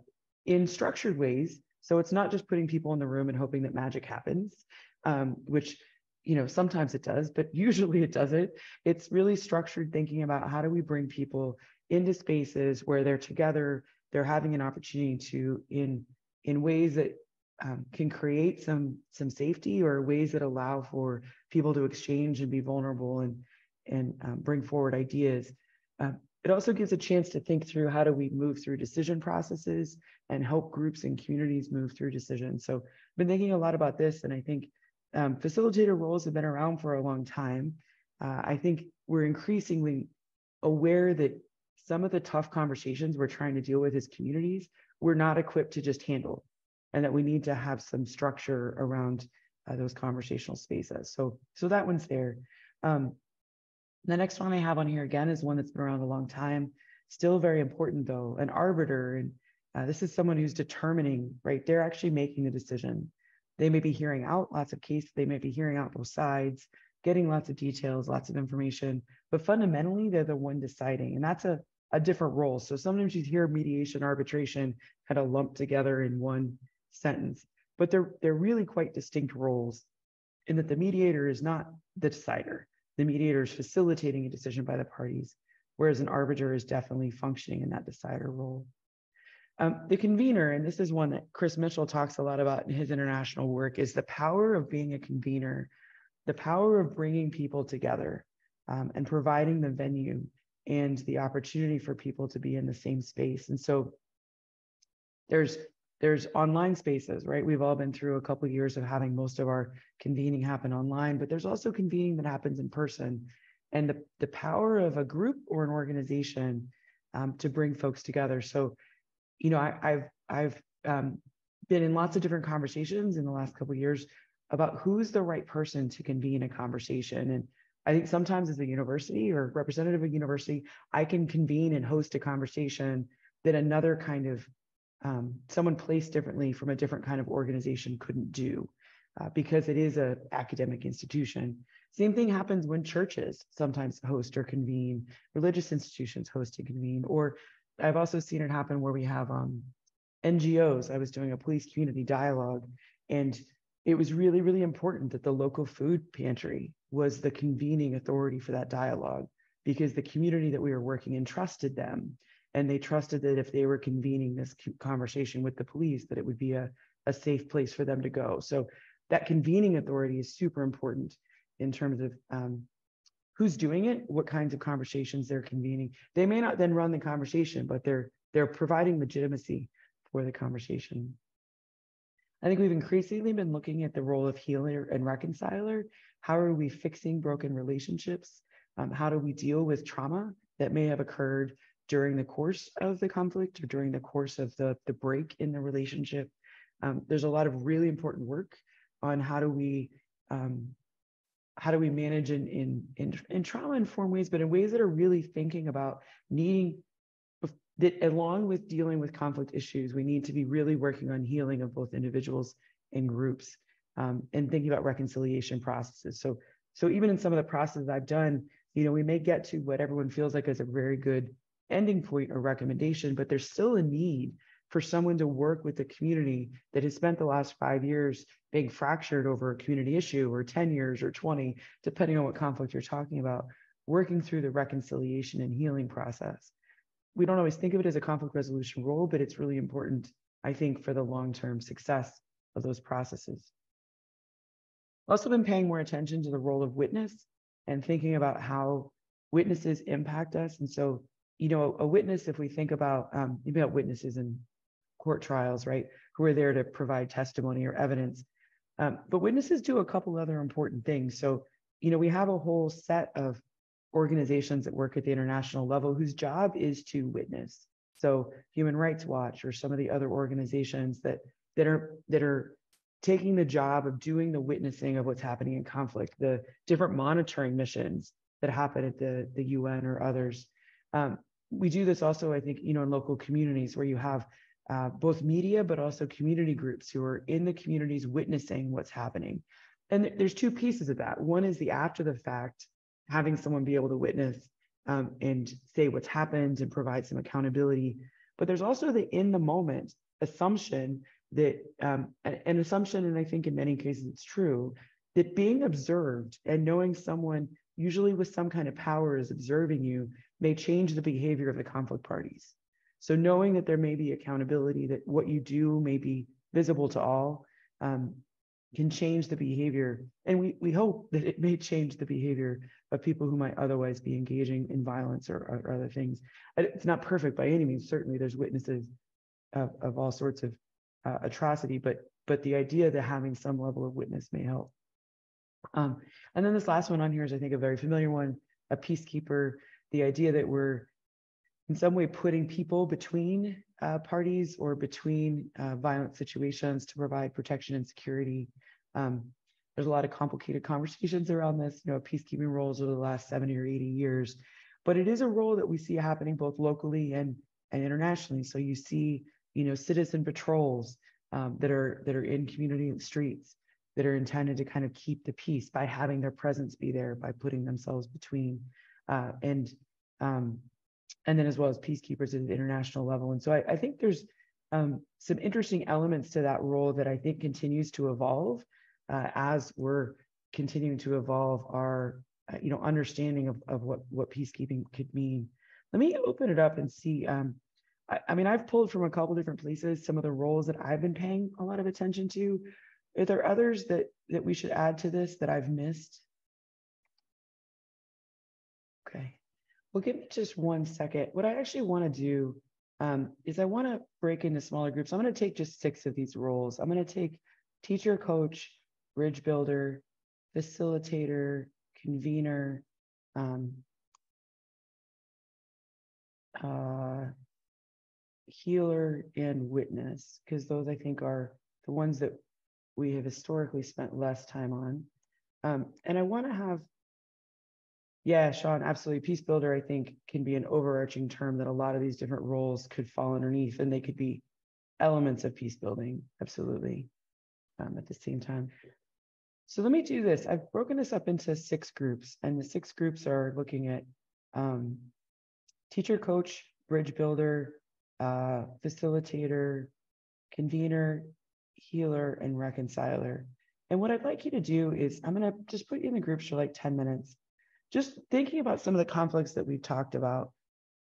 in structured ways. So it's not just putting people in the room and hoping that magic happens, um, which you know sometimes it does but usually it doesn't. It's really structured thinking about how do we bring people into spaces where they're together they're having an opportunity to in in ways that um, can create some some safety or ways that allow for people to exchange and be vulnerable and and um, bring forward ideas. Um, it also gives a chance to think through how do we move through decision processes and help groups and communities move through decisions. So i've been thinking a lot about this and i think um, facilitator roles have been around for a long time. Uh, I think we're increasingly aware that some of the tough conversations we're trying to deal with as communities, we're not equipped to just handle, and that we need to have some structure around uh, those conversational spaces. So, so that one's there. Um, the next one I have on here again is one that's been around a long time, still very important though, an arbiter. And uh, this is someone who's determining, right? They're actually making the decision. They may be hearing out lots of cases, they may be hearing out both sides, getting lots of details, lots of information, but fundamentally, they're the one deciding. And that's a, a different role. So sometimes you hear mediation, arbitration kind of lumped together in one sentence, but they're, they're really quite distinct roles in that the mediator is not the decider. The mediator is facilitating a decision by the parties, whereas an arbiter is definitely functioning in that decider role. Um, the convener, and this is one that Chris Mitchell talks a lot about in his international work, is the power of being a convener, the power of bringing people together um, and providing the venue and the opportunity for people to be in the same space. And so there's there's online spaces, right? We've all been through a couple of years of having most of our convening happen online, but there's also convening that happens in person. And the, the power of a group or an organization um, to bring folks together. So you know, I, have I've um, been in lots of different conversations in the last couple years about who's the right person to convene a conversation. And I think sometimes as a university or representative of a university, I can convene and host a conversation that another kind of um, someone placed differently from a different kind of organization couldn't do uh, because it is a academic institution. Same thing happens when churches sometimes host or convene, religious institutions host and convene, or I've also seen it happen where we have um, NGOs. I was doing a police community dialogue, and it was really, really important that the local food pantry was the convening authority for that dialogue because the community that we were working in trusted them. And they trusted that if they were convening this conversation with the police, that it would be a, a safe place for them to go. So that convening authority is super important in terms of um, who's doing it, what kinds of conversations they're convening. They may not then run the conversation, but they're they're providing legitimacy for the conversation. I think we've increasingly been looking at the role of healer and reconciler. How are we fixing broken relationships? Um, how do we deal with trauma that may have occurred during the course of the conflict or during the course of the, the break in the relationship. Um, there's a lot of really important work on how do we um, how do we manage in, in in in trauma informed ways, but in ways that are really thinking about needing that along with dealing with conflict issues, we need to be really working on healing of both individuals and groups um, and thinking about reconciliation processes. So so even in some of the processes I've done, you know, we may get to what everyone feels like is a very good ending point or recommendation, but there's still a need for someone to work with the community that has spent the last five years being fractured over a community issue or 10 years or 20, depending on what conflict you're talking about, working through the reconciliation and healing process. We don't always think of it as a conflict resolution role, but it's really important, I think, for the long-term success of those processes. I've also been paying more attention to the role of witness and thinking about how witnesses impact us. And so, you know, a witness, if we think about um, about witnesses in court trials, right, who are there to provide testimony or evidence. Um, but witnesses do a couple other important things. So, you know, we have a whole set of organizations that work at the international level whose job is to witness. So, Human Rights Watch or some of the other organizations that that are that are taking the job of doing the witnessing of what's happening in conflict, the different monitoring missions that happen at the, the UN or others. Um, we do this also, I think, you know, in local communities where you have uh, both media, but also community groups who are in the communities witnessing what's happening. And th- there's two pieces of that. One is the after the fact, having someone be able to witness um, and say what's happened and provide some accountability. But there's also the in the moment assumption that um, an assumption, and I think in many cases it's true, that being observed and knowing someone, usually with some kind of power, is observing you may change the behavior of the conflict parties. So knowing that there may be accountability, that what you do may be visible to all, um, can change the behavior. And we, we hope that it may change the behavior of people who might otherwise be engaging in violence or, or other things. It's not perfect by any means. Certainly, there's witnesses of, of all sorts of uh, atrocity, but but the idea that having some level of witness may help. Um, and then this last one on here is, I think, a very familiar one: a peacekeeper. The idea that we're in some way putting people between uh, parties or between uh, violent situations to provide protection and security. Um, there's a lot of complicated conversations around this, you know, peacekeeping roles over the last 70 or 80 years, but it is a role that we see happening both locally and, and internationally. So you see you know, citizen patrols um, that are that are in community streets that are intended to kind of keep the peace by having their presence be there, by putting themselves between, uh, and um, and then as well as peacekeepers at the international level. And so I, I think there's um, some interesting elements to that role that I think continues to evolve uh, as we're continuing to evolve our uh, you know understanding of, of what what peacekeeping could mean. Let me open it up and see um, I, I mean, I've pulled from a couple different places some of the roles that I've been paying a lot of attention to. Are there others that that we should add to this that I've missed? Okay. Well, give me just one second. What I actually want to do um, is I want to break into smaller groups. I'm going to take just six of these roles. I'm going to take teacher, coach, bridge builder, facilitator, convener, um, uh, healer and witness, because those I think are the ones that we have historically spent less time on. Um, and I want to have, yeah, Sean, absolutely. Peace builder, I think, can be an overarching term that a lot of these different roles could fall underneath, and they could be elements of peace building, absolutely, um, at the same time. So let me do this. I've broken this up into six groups, and the six groups are looking at um, teacher, coach, bridge builder, uh, facilitator, convener, healer, and reconciler. And what I'd like you to do is I'm going to just put you in the groups for like 10 minutes, just thinking about some of the conflicts that we've talked about.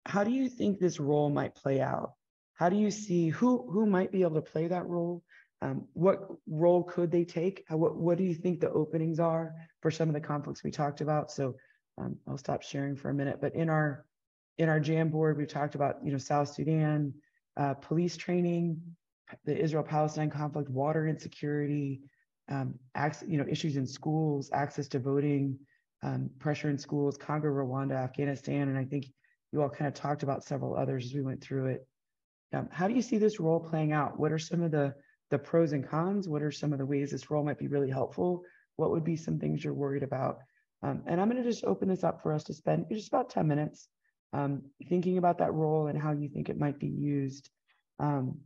How do you think this role might play out? How do you see who who might be able to play that role? Um, what role could they take? What what do you think the openings are for some of the conflicts we talked about? So um, I'll stop sharing for a minute. But in our in our Jamboard, we've talked about, you know, South Sudan, uh, police training, the Israel-Palestine conflict, water insecurity, um, access, you know, issues in schools, access to voting, um, pressure in schools, Congo, Rwanda, Afghanistan, and I think you all kind of talked about several others as we went through it. Um, how do you see this role playing out? What are some of the the pros and cons? What are some of the ways this role might be really helpful? What would be some things you're worried about? Um, and I'm going to just open this up for us to spend just about 10 minutes um, thinking about that role and how you think it might be used. Um,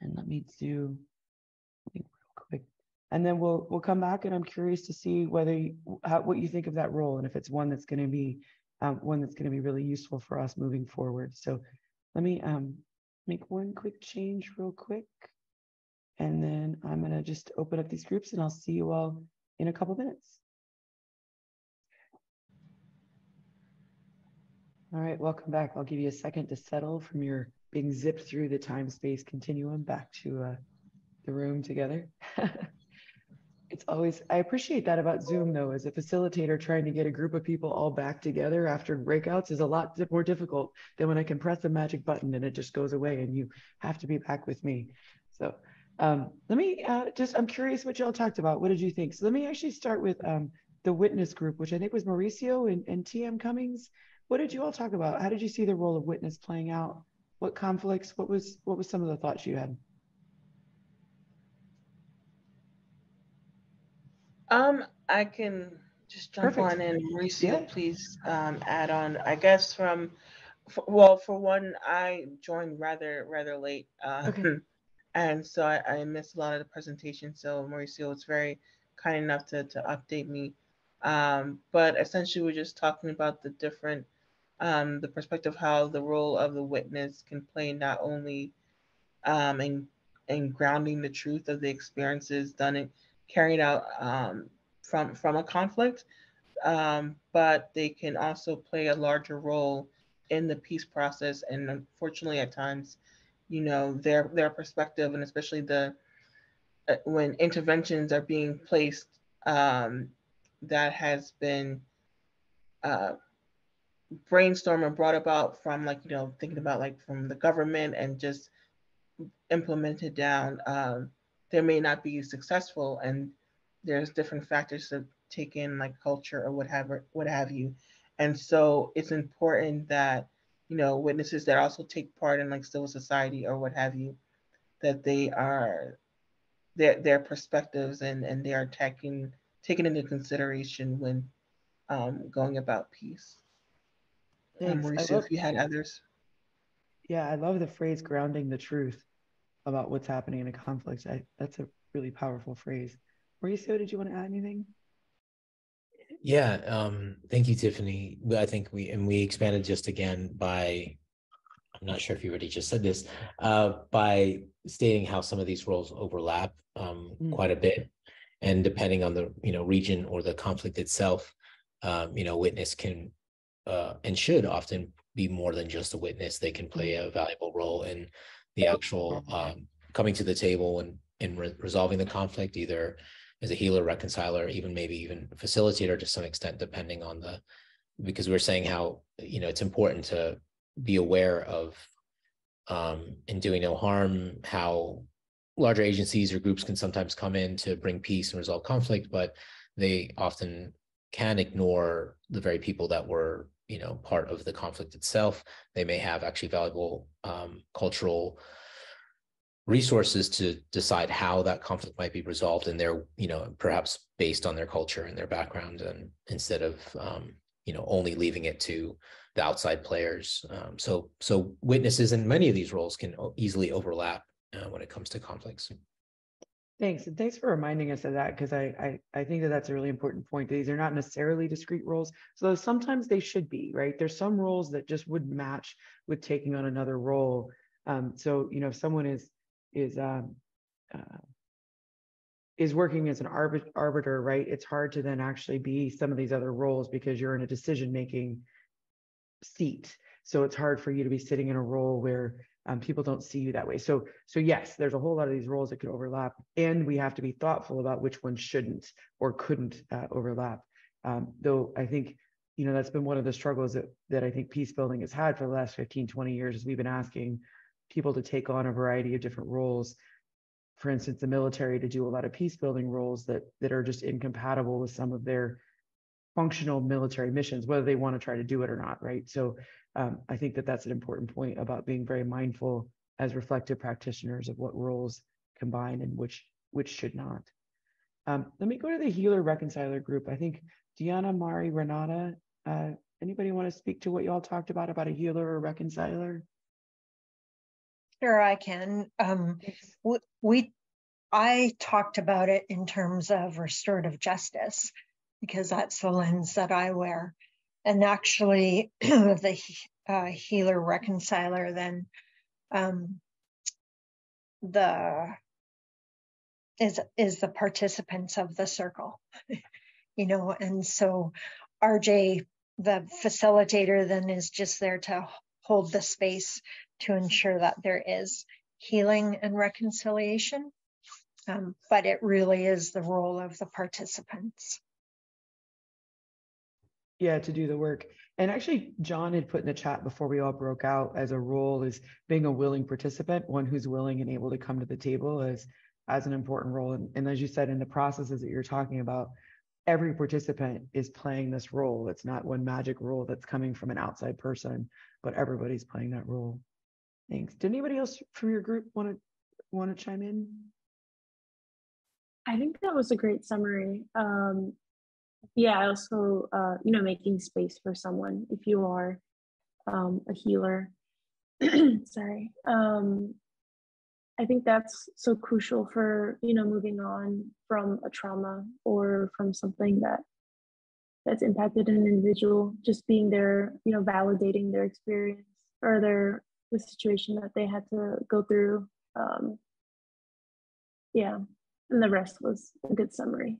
and let me do real quick, and then we'll we'll come back. And I'm curious to see whether you, how, what you think of that role and if it's one that's going to be um, one that's going to be really useful for us moving forward. So let me um, make one quick change real quick. And then I'm going to just open up these groups and I'll see you all in a couple minutes. All right, welcome back. I'll give you a second to settle from your being zipped through the time space continuum back to uh, the room together. it's always, I appreciate that about Zoom though, as a facilitator, trying to get a group of people all back together after breakouts is a lot more difficult than when I can press a magic button and it just goes away and you have to be back with me. So um, let me uh, just, I'm curious what y'all talked about. What did you think? So let me actually start with um, the witness group, which I think was Mauricio and, and TM Cummings. What did you all talk about? How did you see the role of witness playing out? What conflicts? What was what was some of the thoughts you had? Um, I can just jump Perfect. on in. Mauricio, Yeah. please um, add on. I guess from, f well, for one, I joined rather rather late, uh, Okay. and so I, I missed a lot of the presentation. So Mauricio was very kind enough to to update me. Um, but essentially, we're just talking about the different, um, the perspective how the role of the witness can play not only um, in in grounding the truth of the experiences done and carried out um, from from a conflict, um, but they can also play a larger role in the peace process. And unfortunately, at times, you know, their their perspective and especially the uh, when interventions are being placed um, that has been uh, brainstormed and brought about from like you know thinking about like from the government and just implemented down, um, there may not be successful, and there's different factors to take in, like culture or what have what have you. And so it's important that you know witnesses that also take part in like civil society or what have you, that they are their their perspectives and and they are taking taken into consideration when um, going about peace. Thanks. Mauricio, love, if you had others. yeah, I love the phrase grounding the truth about what's happening in a conflict. I, that's a really powerful phrase. Mauricio, did you want to add anything? Yeah, um, thank you, Tiffany. I think we and we expanded just again by I'm not sure if you already just said this, uh, by stating how some of these roles overlap um, Mm. quite a bit, and depending on the you know region or the conflict itself, um, you know, witness can uh, and should often be more than just a witness. They can play a valuable role in the actual um, coming to the table and in re- resolving the conflict, either as a healer, reconciler, even maybe even facilitator to some extent, depending on the. Because we're saying how you know it's important to be aware of um, in doing no harm how larger agencies or groups can sometimes come in to bring peace and resolve conflict but they often can ignore the very people that were you know part of the conflict itself. They may have actually valuable um, cultural resources to decide how that conflict might be resolved and they're you know perhaps based on their culture and their background and instead of um, you know only leaving it to the outside players. Um, so so witnesses in many of these roles can easily overlap uh, when it comes to conflicts Thanks, and thanks for reminding us of that because I, I I think that that's a really important point. These are not necessarily discrete roles, so sometimes they should be right. There's some roles that just would match with taking on another role. Um, so you know, if someone is is um, uh, is working as an arbit- arbiter, right? It's hard to then actually be some of these other roles because you're in a decision making seat. So it's hard for you to be sitting in a role where um, people don't see you that way. So, so yes, there's a whole lot of these roles that could overlap, and we have to be thoughtful about which ones shouldn't or couldn't uh, overlap. Um, though I think, you know, that's been one of the struggles that that I think peace building has had for the last 15, 20 years, is we've been asking people to take on a variety of different roles. For instance, the military to do a lot of peace building roles that that are just incompatible with some of their functional military missions, whether they want to try to do it or not, right? So um, I think that that's an important point about being very mindful as reflective practitioners of what roles combine and which which should not. Um, let me go to the healer reconciler group. I think Diana, Mari, Renata, uh, anybody want to speak to what you all talked about about a healer or reconciler? Sure, I can. Um, we, we, I talked about it in terms of restorative justice because that's the lens that I wear. And actually, the uh, healer reconciler then um, the is is the participants of the circle you know? And so rj the facilitator then is just there to hold the space to ensure that there is healing and reconciliation. Um, but it really is the role of the participants yeah to do the work. And actually john had put in the chat before we all broke out as a role is being a willing participant one who's willing and able to come to the table as as an important role. And, and as you said in the processes that you're talking about every participant is playing this role. It's not one magic role that's coming from an outside person but everybody's playing that role. Thanks. Did anybody else from your group want to want to chime in? I think that was a great summary. Um, yeah also uh, you know making space for someone if you are um, a healer. Sorry. Um, i think that's so crucial for you know moving on from a trauma or from something that that's impacted an individual just being there you know validating their experience or their the situation that they had to go through. Um, yeah and the rest was a good summary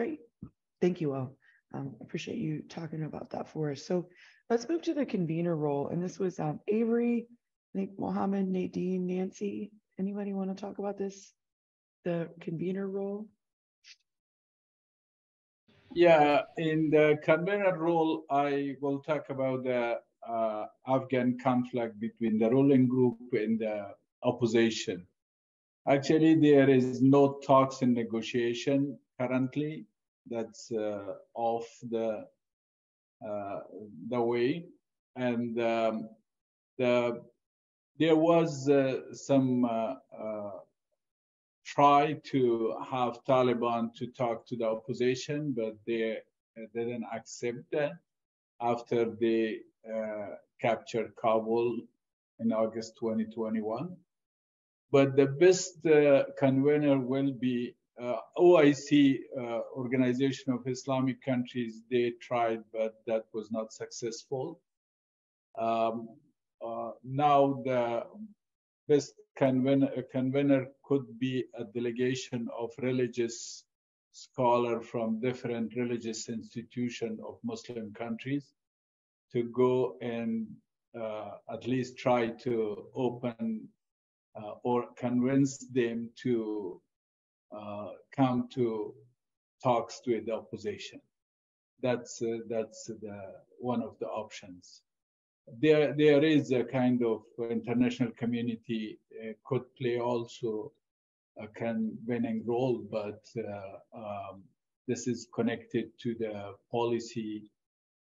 Great. Thank you all. Um, appreciate you talking about that for us. So let's move to the convener role. And this was um, Avery, Nick, Mohammed, Nadine, Nancy. Anybody want to talk about this? The convener role? Yeah, in the convener role, I will talk about the uh, Afghan conflict between the ruling group and the opposition. Actually, there is no talks and negotiation currently that's uh, off the uh, the way and um, the there was uh, some uh, uh, try to have Taliban to talk to the opposition, but they didn't accept that after they uh, captured Kabul in August 2021. But the best convener will be uh, OIC, uh, Organization of Islamic Countries, they tried, but that was not successful. Um, uh, now the best convener, convener could be a delegation of religious scholar from different religious institutions of Muslim countries to go and uh, at least try to open uh, or convince them to uh, come to talks with the opposition. That's uh, that's the one of the options. There there is a kind of international community uh, could play also a convening role, but uh, um, this is connected to the policy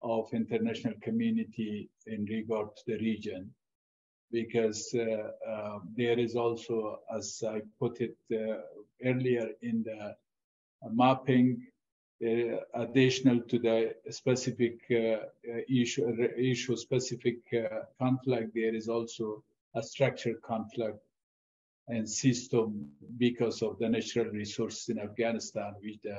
of international community in regard to the region because uh, uh, there is also, as I put it uh, earlier in the mapping, additional to the specific issue, issue specific conflict, there is also a structured conflict and system because of the natural resources in Afghanistan, which the,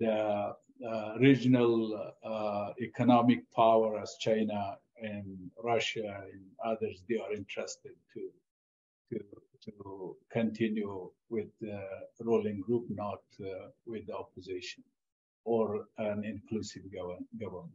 the uh, regional uh, economic power as China and Russia and others, they are interested to to to continue with the ruling group, not uh, with the opposition or an inclusive government.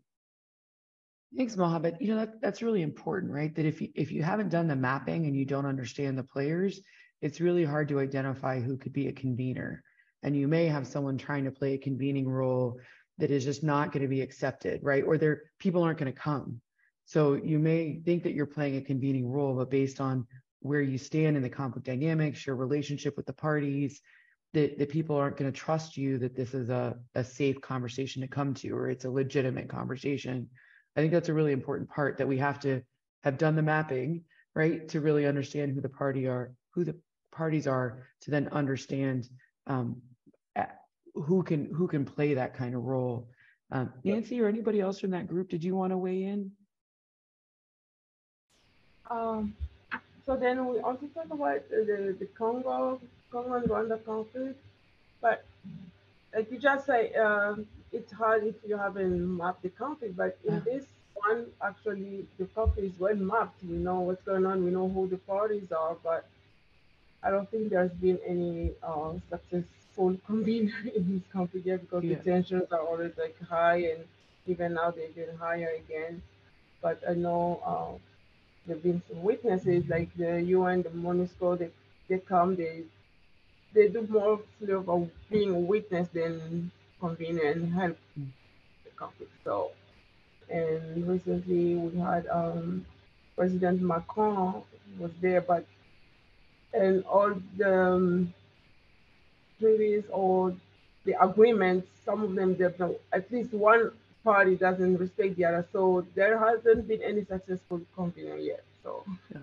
Thanks, Mohammed. You know that, that's really important, right? That if you if you haven't done the mapping and you don't understand the players, it's really hard to identify who could be a convener. And you may have someone trying to play a convening role that is just not going to be accepted, right? Or their people aren't going to come. So you may think that you're playing a convening role, but based on where you stand in the conflict dynamics, your relationship with the parties, that, that people aren't going to trust you that this is a, a safe conversation to come to or it's a legitimate conversation. I think that's a really important part that we have to have done the mapping, right, to really understand who the party are, who the parties are, to then understand um, who can who can play that kind of role. Um, Nancy or anybody else from that group, did you want to weigh in? Um, so then we also talk about the, the Congo, Congo and Rwanda conflict, but like you just say, uh, it's hard if you haven't mapped the conflict, but in yeah. this one, actually, the conflict is well mapped. We know what's going on, we know who the parties are, but I don't think there's been any uh, successful convener in this conflict yet because yeah. the tensions are always like high and even now they're getting higher again. But I know uh, there've been some witnesses like the UN, the MONUSCO, they, they come, they they do more of being a witness than convene and help the conflict. So, and recently we had um, President Macron was there, but and all the um, treaties or the agreements, some of them, at least one party doesn't respect the other. So there hasn't been any successful convener yet. So yeah.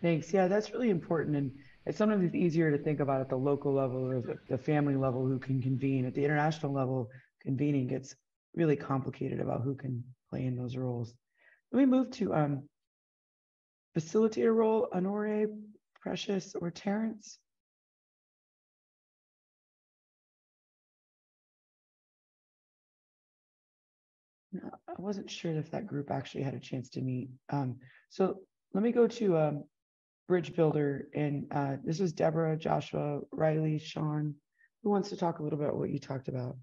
thanks. Yeah, that's really important. And it's sometimes it's easier to think about at the local level or the, the family level who can convene. At the international level, convening gets really complicated about who can play in those roles. Let me move to um, facilitator role, Honore, Precious, or Terrence. I wasn't sure if that group actually had a chance to meet. Um, so let me go to um, Bridge Builder, and uh, this is Deborah, Joshua, Riley, Sean. Who wants to talk a little bit about what you talked about?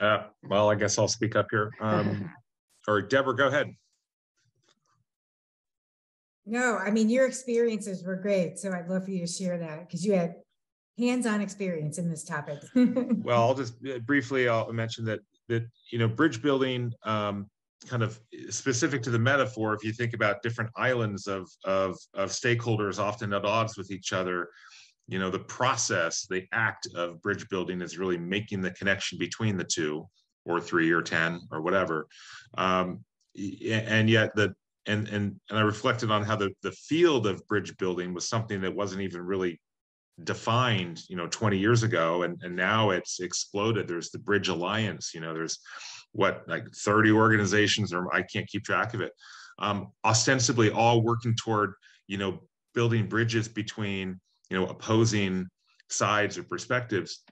Uh, well, I guess I'll speak up here. Um, or Deborah, go ahead. No, I mean, your experiences were great. So I'd love for you to share that because you had hands-on experience in this topic. well, I'll just uh, briefly I'll mention that that you know bridge building um, kind of specific to the metaphor. If you think about different islands of of of stakeholders often at odds with each other, you know the process, the act of bridge building is really making the connection between the two, or three, or ten, or whatever. Um, and yet the and and and I reflected on how the the field of bridge building was something that wasn't even really defined you know 20 years ago and, and now it's exploded. There's the bridge alliance you know there's what like 30 organizations or i can't keep track of it. Um, ostensibly all working toward you know building bridges between you know opposing sides or perspectives.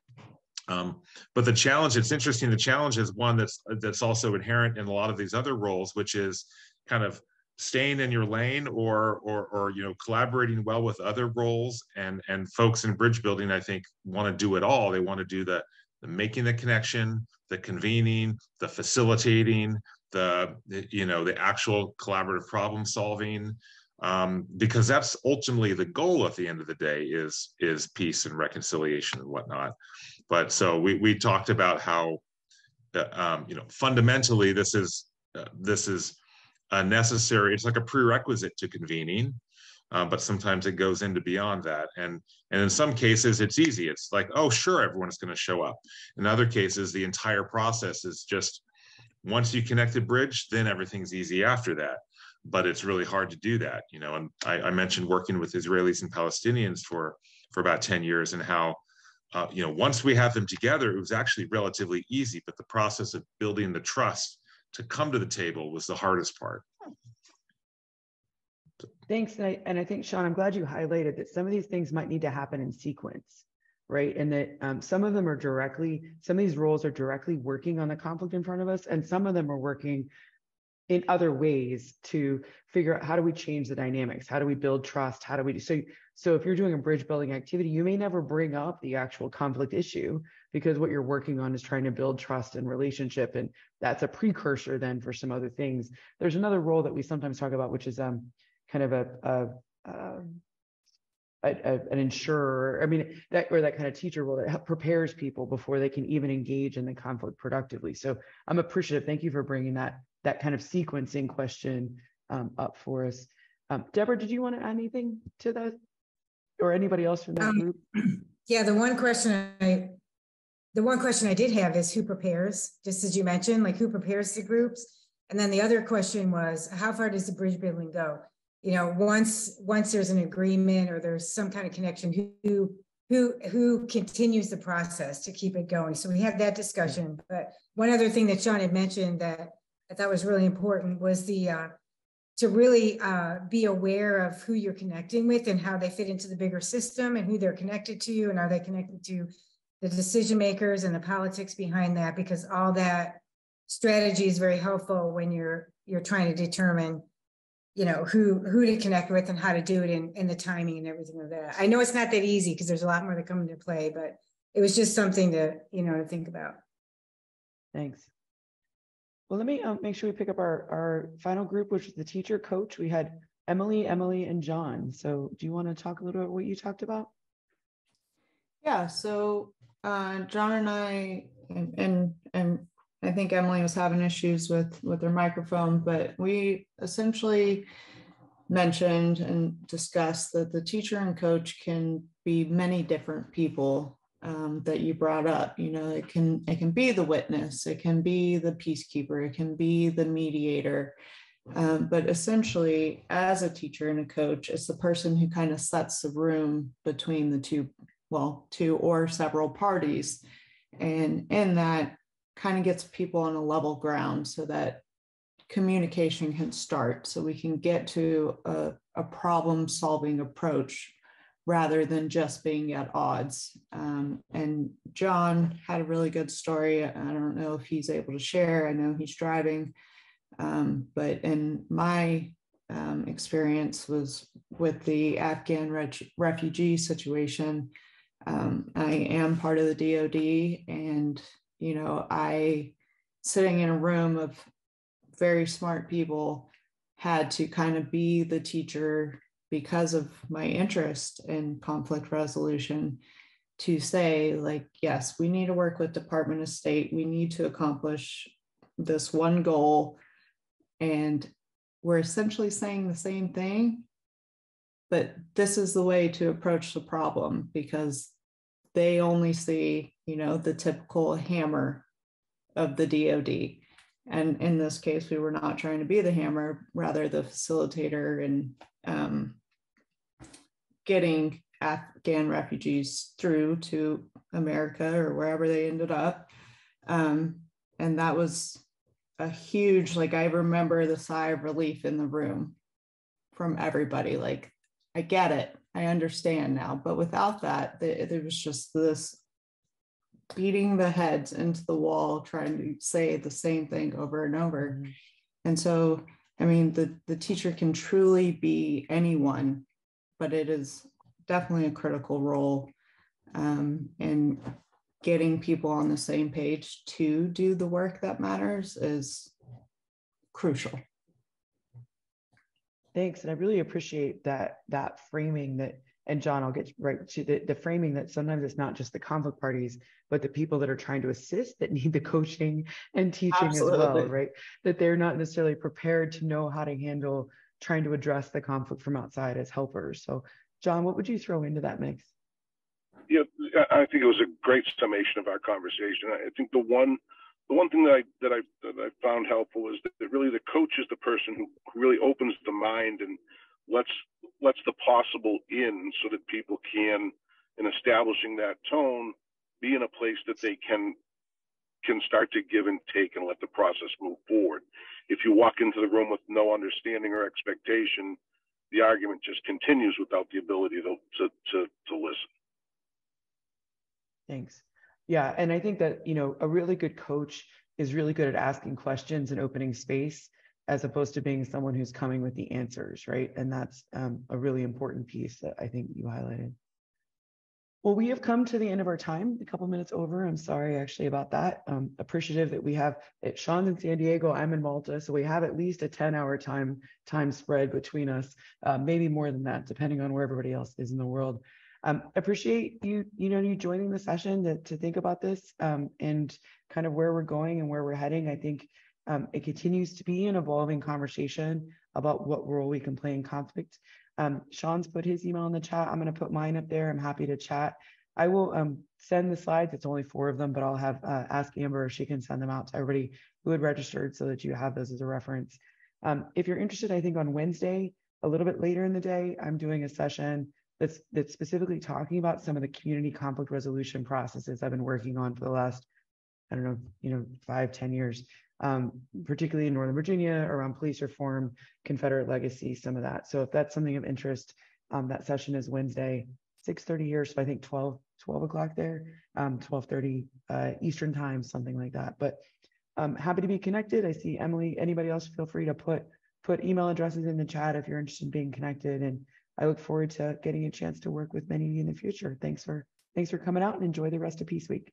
Um, but the challenge it's interesting the challenge is one that's that's also inherent in a lot of these other roles which is kind of staying in your lane or or or you know collaborating well with other roles and and folks in bridge building i think want to do it all. They want to do the the making the connection the convening the facilitating the you know the actual collaborative problem solving um, because that's ultimately the goal at the end of the day is is peace and reconciliation and whatnot. But so we we talked about how uh, um, you know fundamentally this is uh, this is a necessary, it's like a prerequisite to convening, uh, but sometimes it goes into beyond that. And, and in some cases, it's easy. It's like, oh, sure, everyone's going to show up. In other cases, the entire process is just once you connect the bridge, then everything's easy after that. But it's really hard to do that, you know. And I, I mentioned working with Israelis and Palestinians for for about 10 years and how uh, you know, once we have them together, it was actually relatively easy, but the process of building the trust to come to the table was the hardest part. Thanks. And I, and I think, Sean, I'm glad you highlighted that some of these things might need to happen in sequence, right? And that um, some of them are directly, some of these roles are directly working on the conflict in front of us, and some of them are working in other ways to figure out how do we change the dynamics how do we build trust how do we so so if you're doing a bridge building activity you may never bring up the actual conflict issue because what you're working on is trying to build trust and relationship and that's a precursor then for some other things there's another role that we sometimes talk about which is um kind of a, a, um, a, a an insurer i mean that or that kind of teacher role that prepares people before they can even engage in the conflict productively so i'm appreciative thank you for bringing that that kind of sequencing question um, up for us Um, Deborah, did you want to add anything to that? Or anybody else from that Um, group? Yeah, the one question I, the one question I did have is who prepares, just as you mentioned, like who prepares the groups? And then the other question was, how far does the bridge building go? You know, once, once there's an agreement or there's some kind of connection, who, who, who continues the process to keep it going? So we had that discussion, but one other thing that Sean had mentioned that I thought was really important was the, uh, to really uh, be aware of who you're connecting with and how they fit into the bigger system and who they're connected to and are they connected to the decision makers and the politics behind that because all that strategy is very helpful when you're you're trying to determine you know who who to connect with and how to do it and, and the timing and everything of that i know it's not that easy because there's a lot more that come into play but it was just something to you know to think about Thanks. Well, let me um, make sure we pick up our, our final group, which is the teacher coach. We had Emily, Emily, and John. So do you want to talk a little bit about what you talked about? Yeah, so uh, John and I, and, and, and I think Emily was having issues with, with her microphone, but we essentially mentioned and discussed that the teacher and coach can be many different people um, that you brought up. You know, it can it can be the witness, it can be the peacekeeper, it can be the mediator. Um, but essentially, as a teacher and a coach, it's the person who kind of sets the room between the two, well, two or several parties. And in that, kind of gets people on a level ground so that communication can start, so we can get to a, a problem solving approach rather than just being at odds. Um, and John had a really good story. I don't know if he's able to share. I know he's driving. Um, but in my um, experience was with the Afghan refugee situation. Um, I am part of the DoD, and you know, I sitting in a room of very smart people had to kind of be the teacher because of my interest in conflict resolution to say like yes we need to work with department of state. We need to accomplish this one goal. And we're essentially saying the same thing but this is the way to approach the problem because they only see you know the typical hammer of the dod and in this case we were not trying to be the hammer rather the facilitator and um, getting afghan refugees through to america or wherever they ended up. Um, and that was a huge like i remember the sigh of relief in the room from everybody like i get it i understand now but without that there was just this beating the heads into the wall trying to say the same thing over and over mm-hmm. and so i mean the the teacher can truly be anyone but it is definitely a critical role um, in getting people on the same page to do the work that matters is crucial. Thanks. And I really appreciate that that framing that and John, I'll get right to the, the framing that sometimes it's not just the conflict parties, but the people that are trying to assist that need the coaching and teaching Absolutely. as well, right? That they're not necessarily prepared to know how to handle trying to address the conflict from outside as helpers. So, John, what would you throw into that mix? yeah, I think it was a great summation of our conversation. I think the one the one thing that I that I that I found helpful is that really the coach is the person who really opens the mind and lets lets the possible in so that people can in establishing that tone be in a place that they can can start to give and take and let the process move forward. If you walk into the room with no understanding or expectation, the argument just continues without the ability to to to, to listen. Thanks. Yeah, and I think that, you know, a really good coach is really good at asking questions and opening space as opposed to being someone who's coming with the answers, right? And that's um, a really important piece that I think you highlighted. Well, we have come to the end of our time, a couple minutes over. I'm sorry actually about that. Um, appreciative that we have it, Sean's in San Diego, I'm in Malta. So we have at least a 10 hour time time spread between us, uh, maybe more than that, depending on where everybody else is in the world um, appreciate you, you know, you joining the session to, to think about this um, and kind of where we're going and where we're heading. I think Um, it continues to be an evolving conversation about what role we can play in conflict. Um, Sean's put his email in the chat. I'm going to put mine up there. I'm happy to chat. I will um, send the slides. It's only four of them, but I'll have uh, ask Amber if she can send them out to everybody who had registered so that you have those as a reference. Um, if you're interested, I think on Wednesday, a little bit later in the day, I'm doing a session that's that's specifically talking about some of the community conflict resolution processes I've been working on for the last, I don't know, you know, five, ten years, um, particularly in Northern Virginia around police reform, Confederate legacy, some of that. So if that's something of interest, um, that session is Wednesday, 6.30 here, so I think 12, 12 o'clock there, um, 12.30 uh, Eastern time, something like that. But I'm happy to be connected. I see Emily, anybody else feel free to put put email addresses in the chat if you're interested in being connected. And I look forward to getting a chance to work with many of you in the future. Thanks for thanks for coming out and enjoy the rest of Peace Week.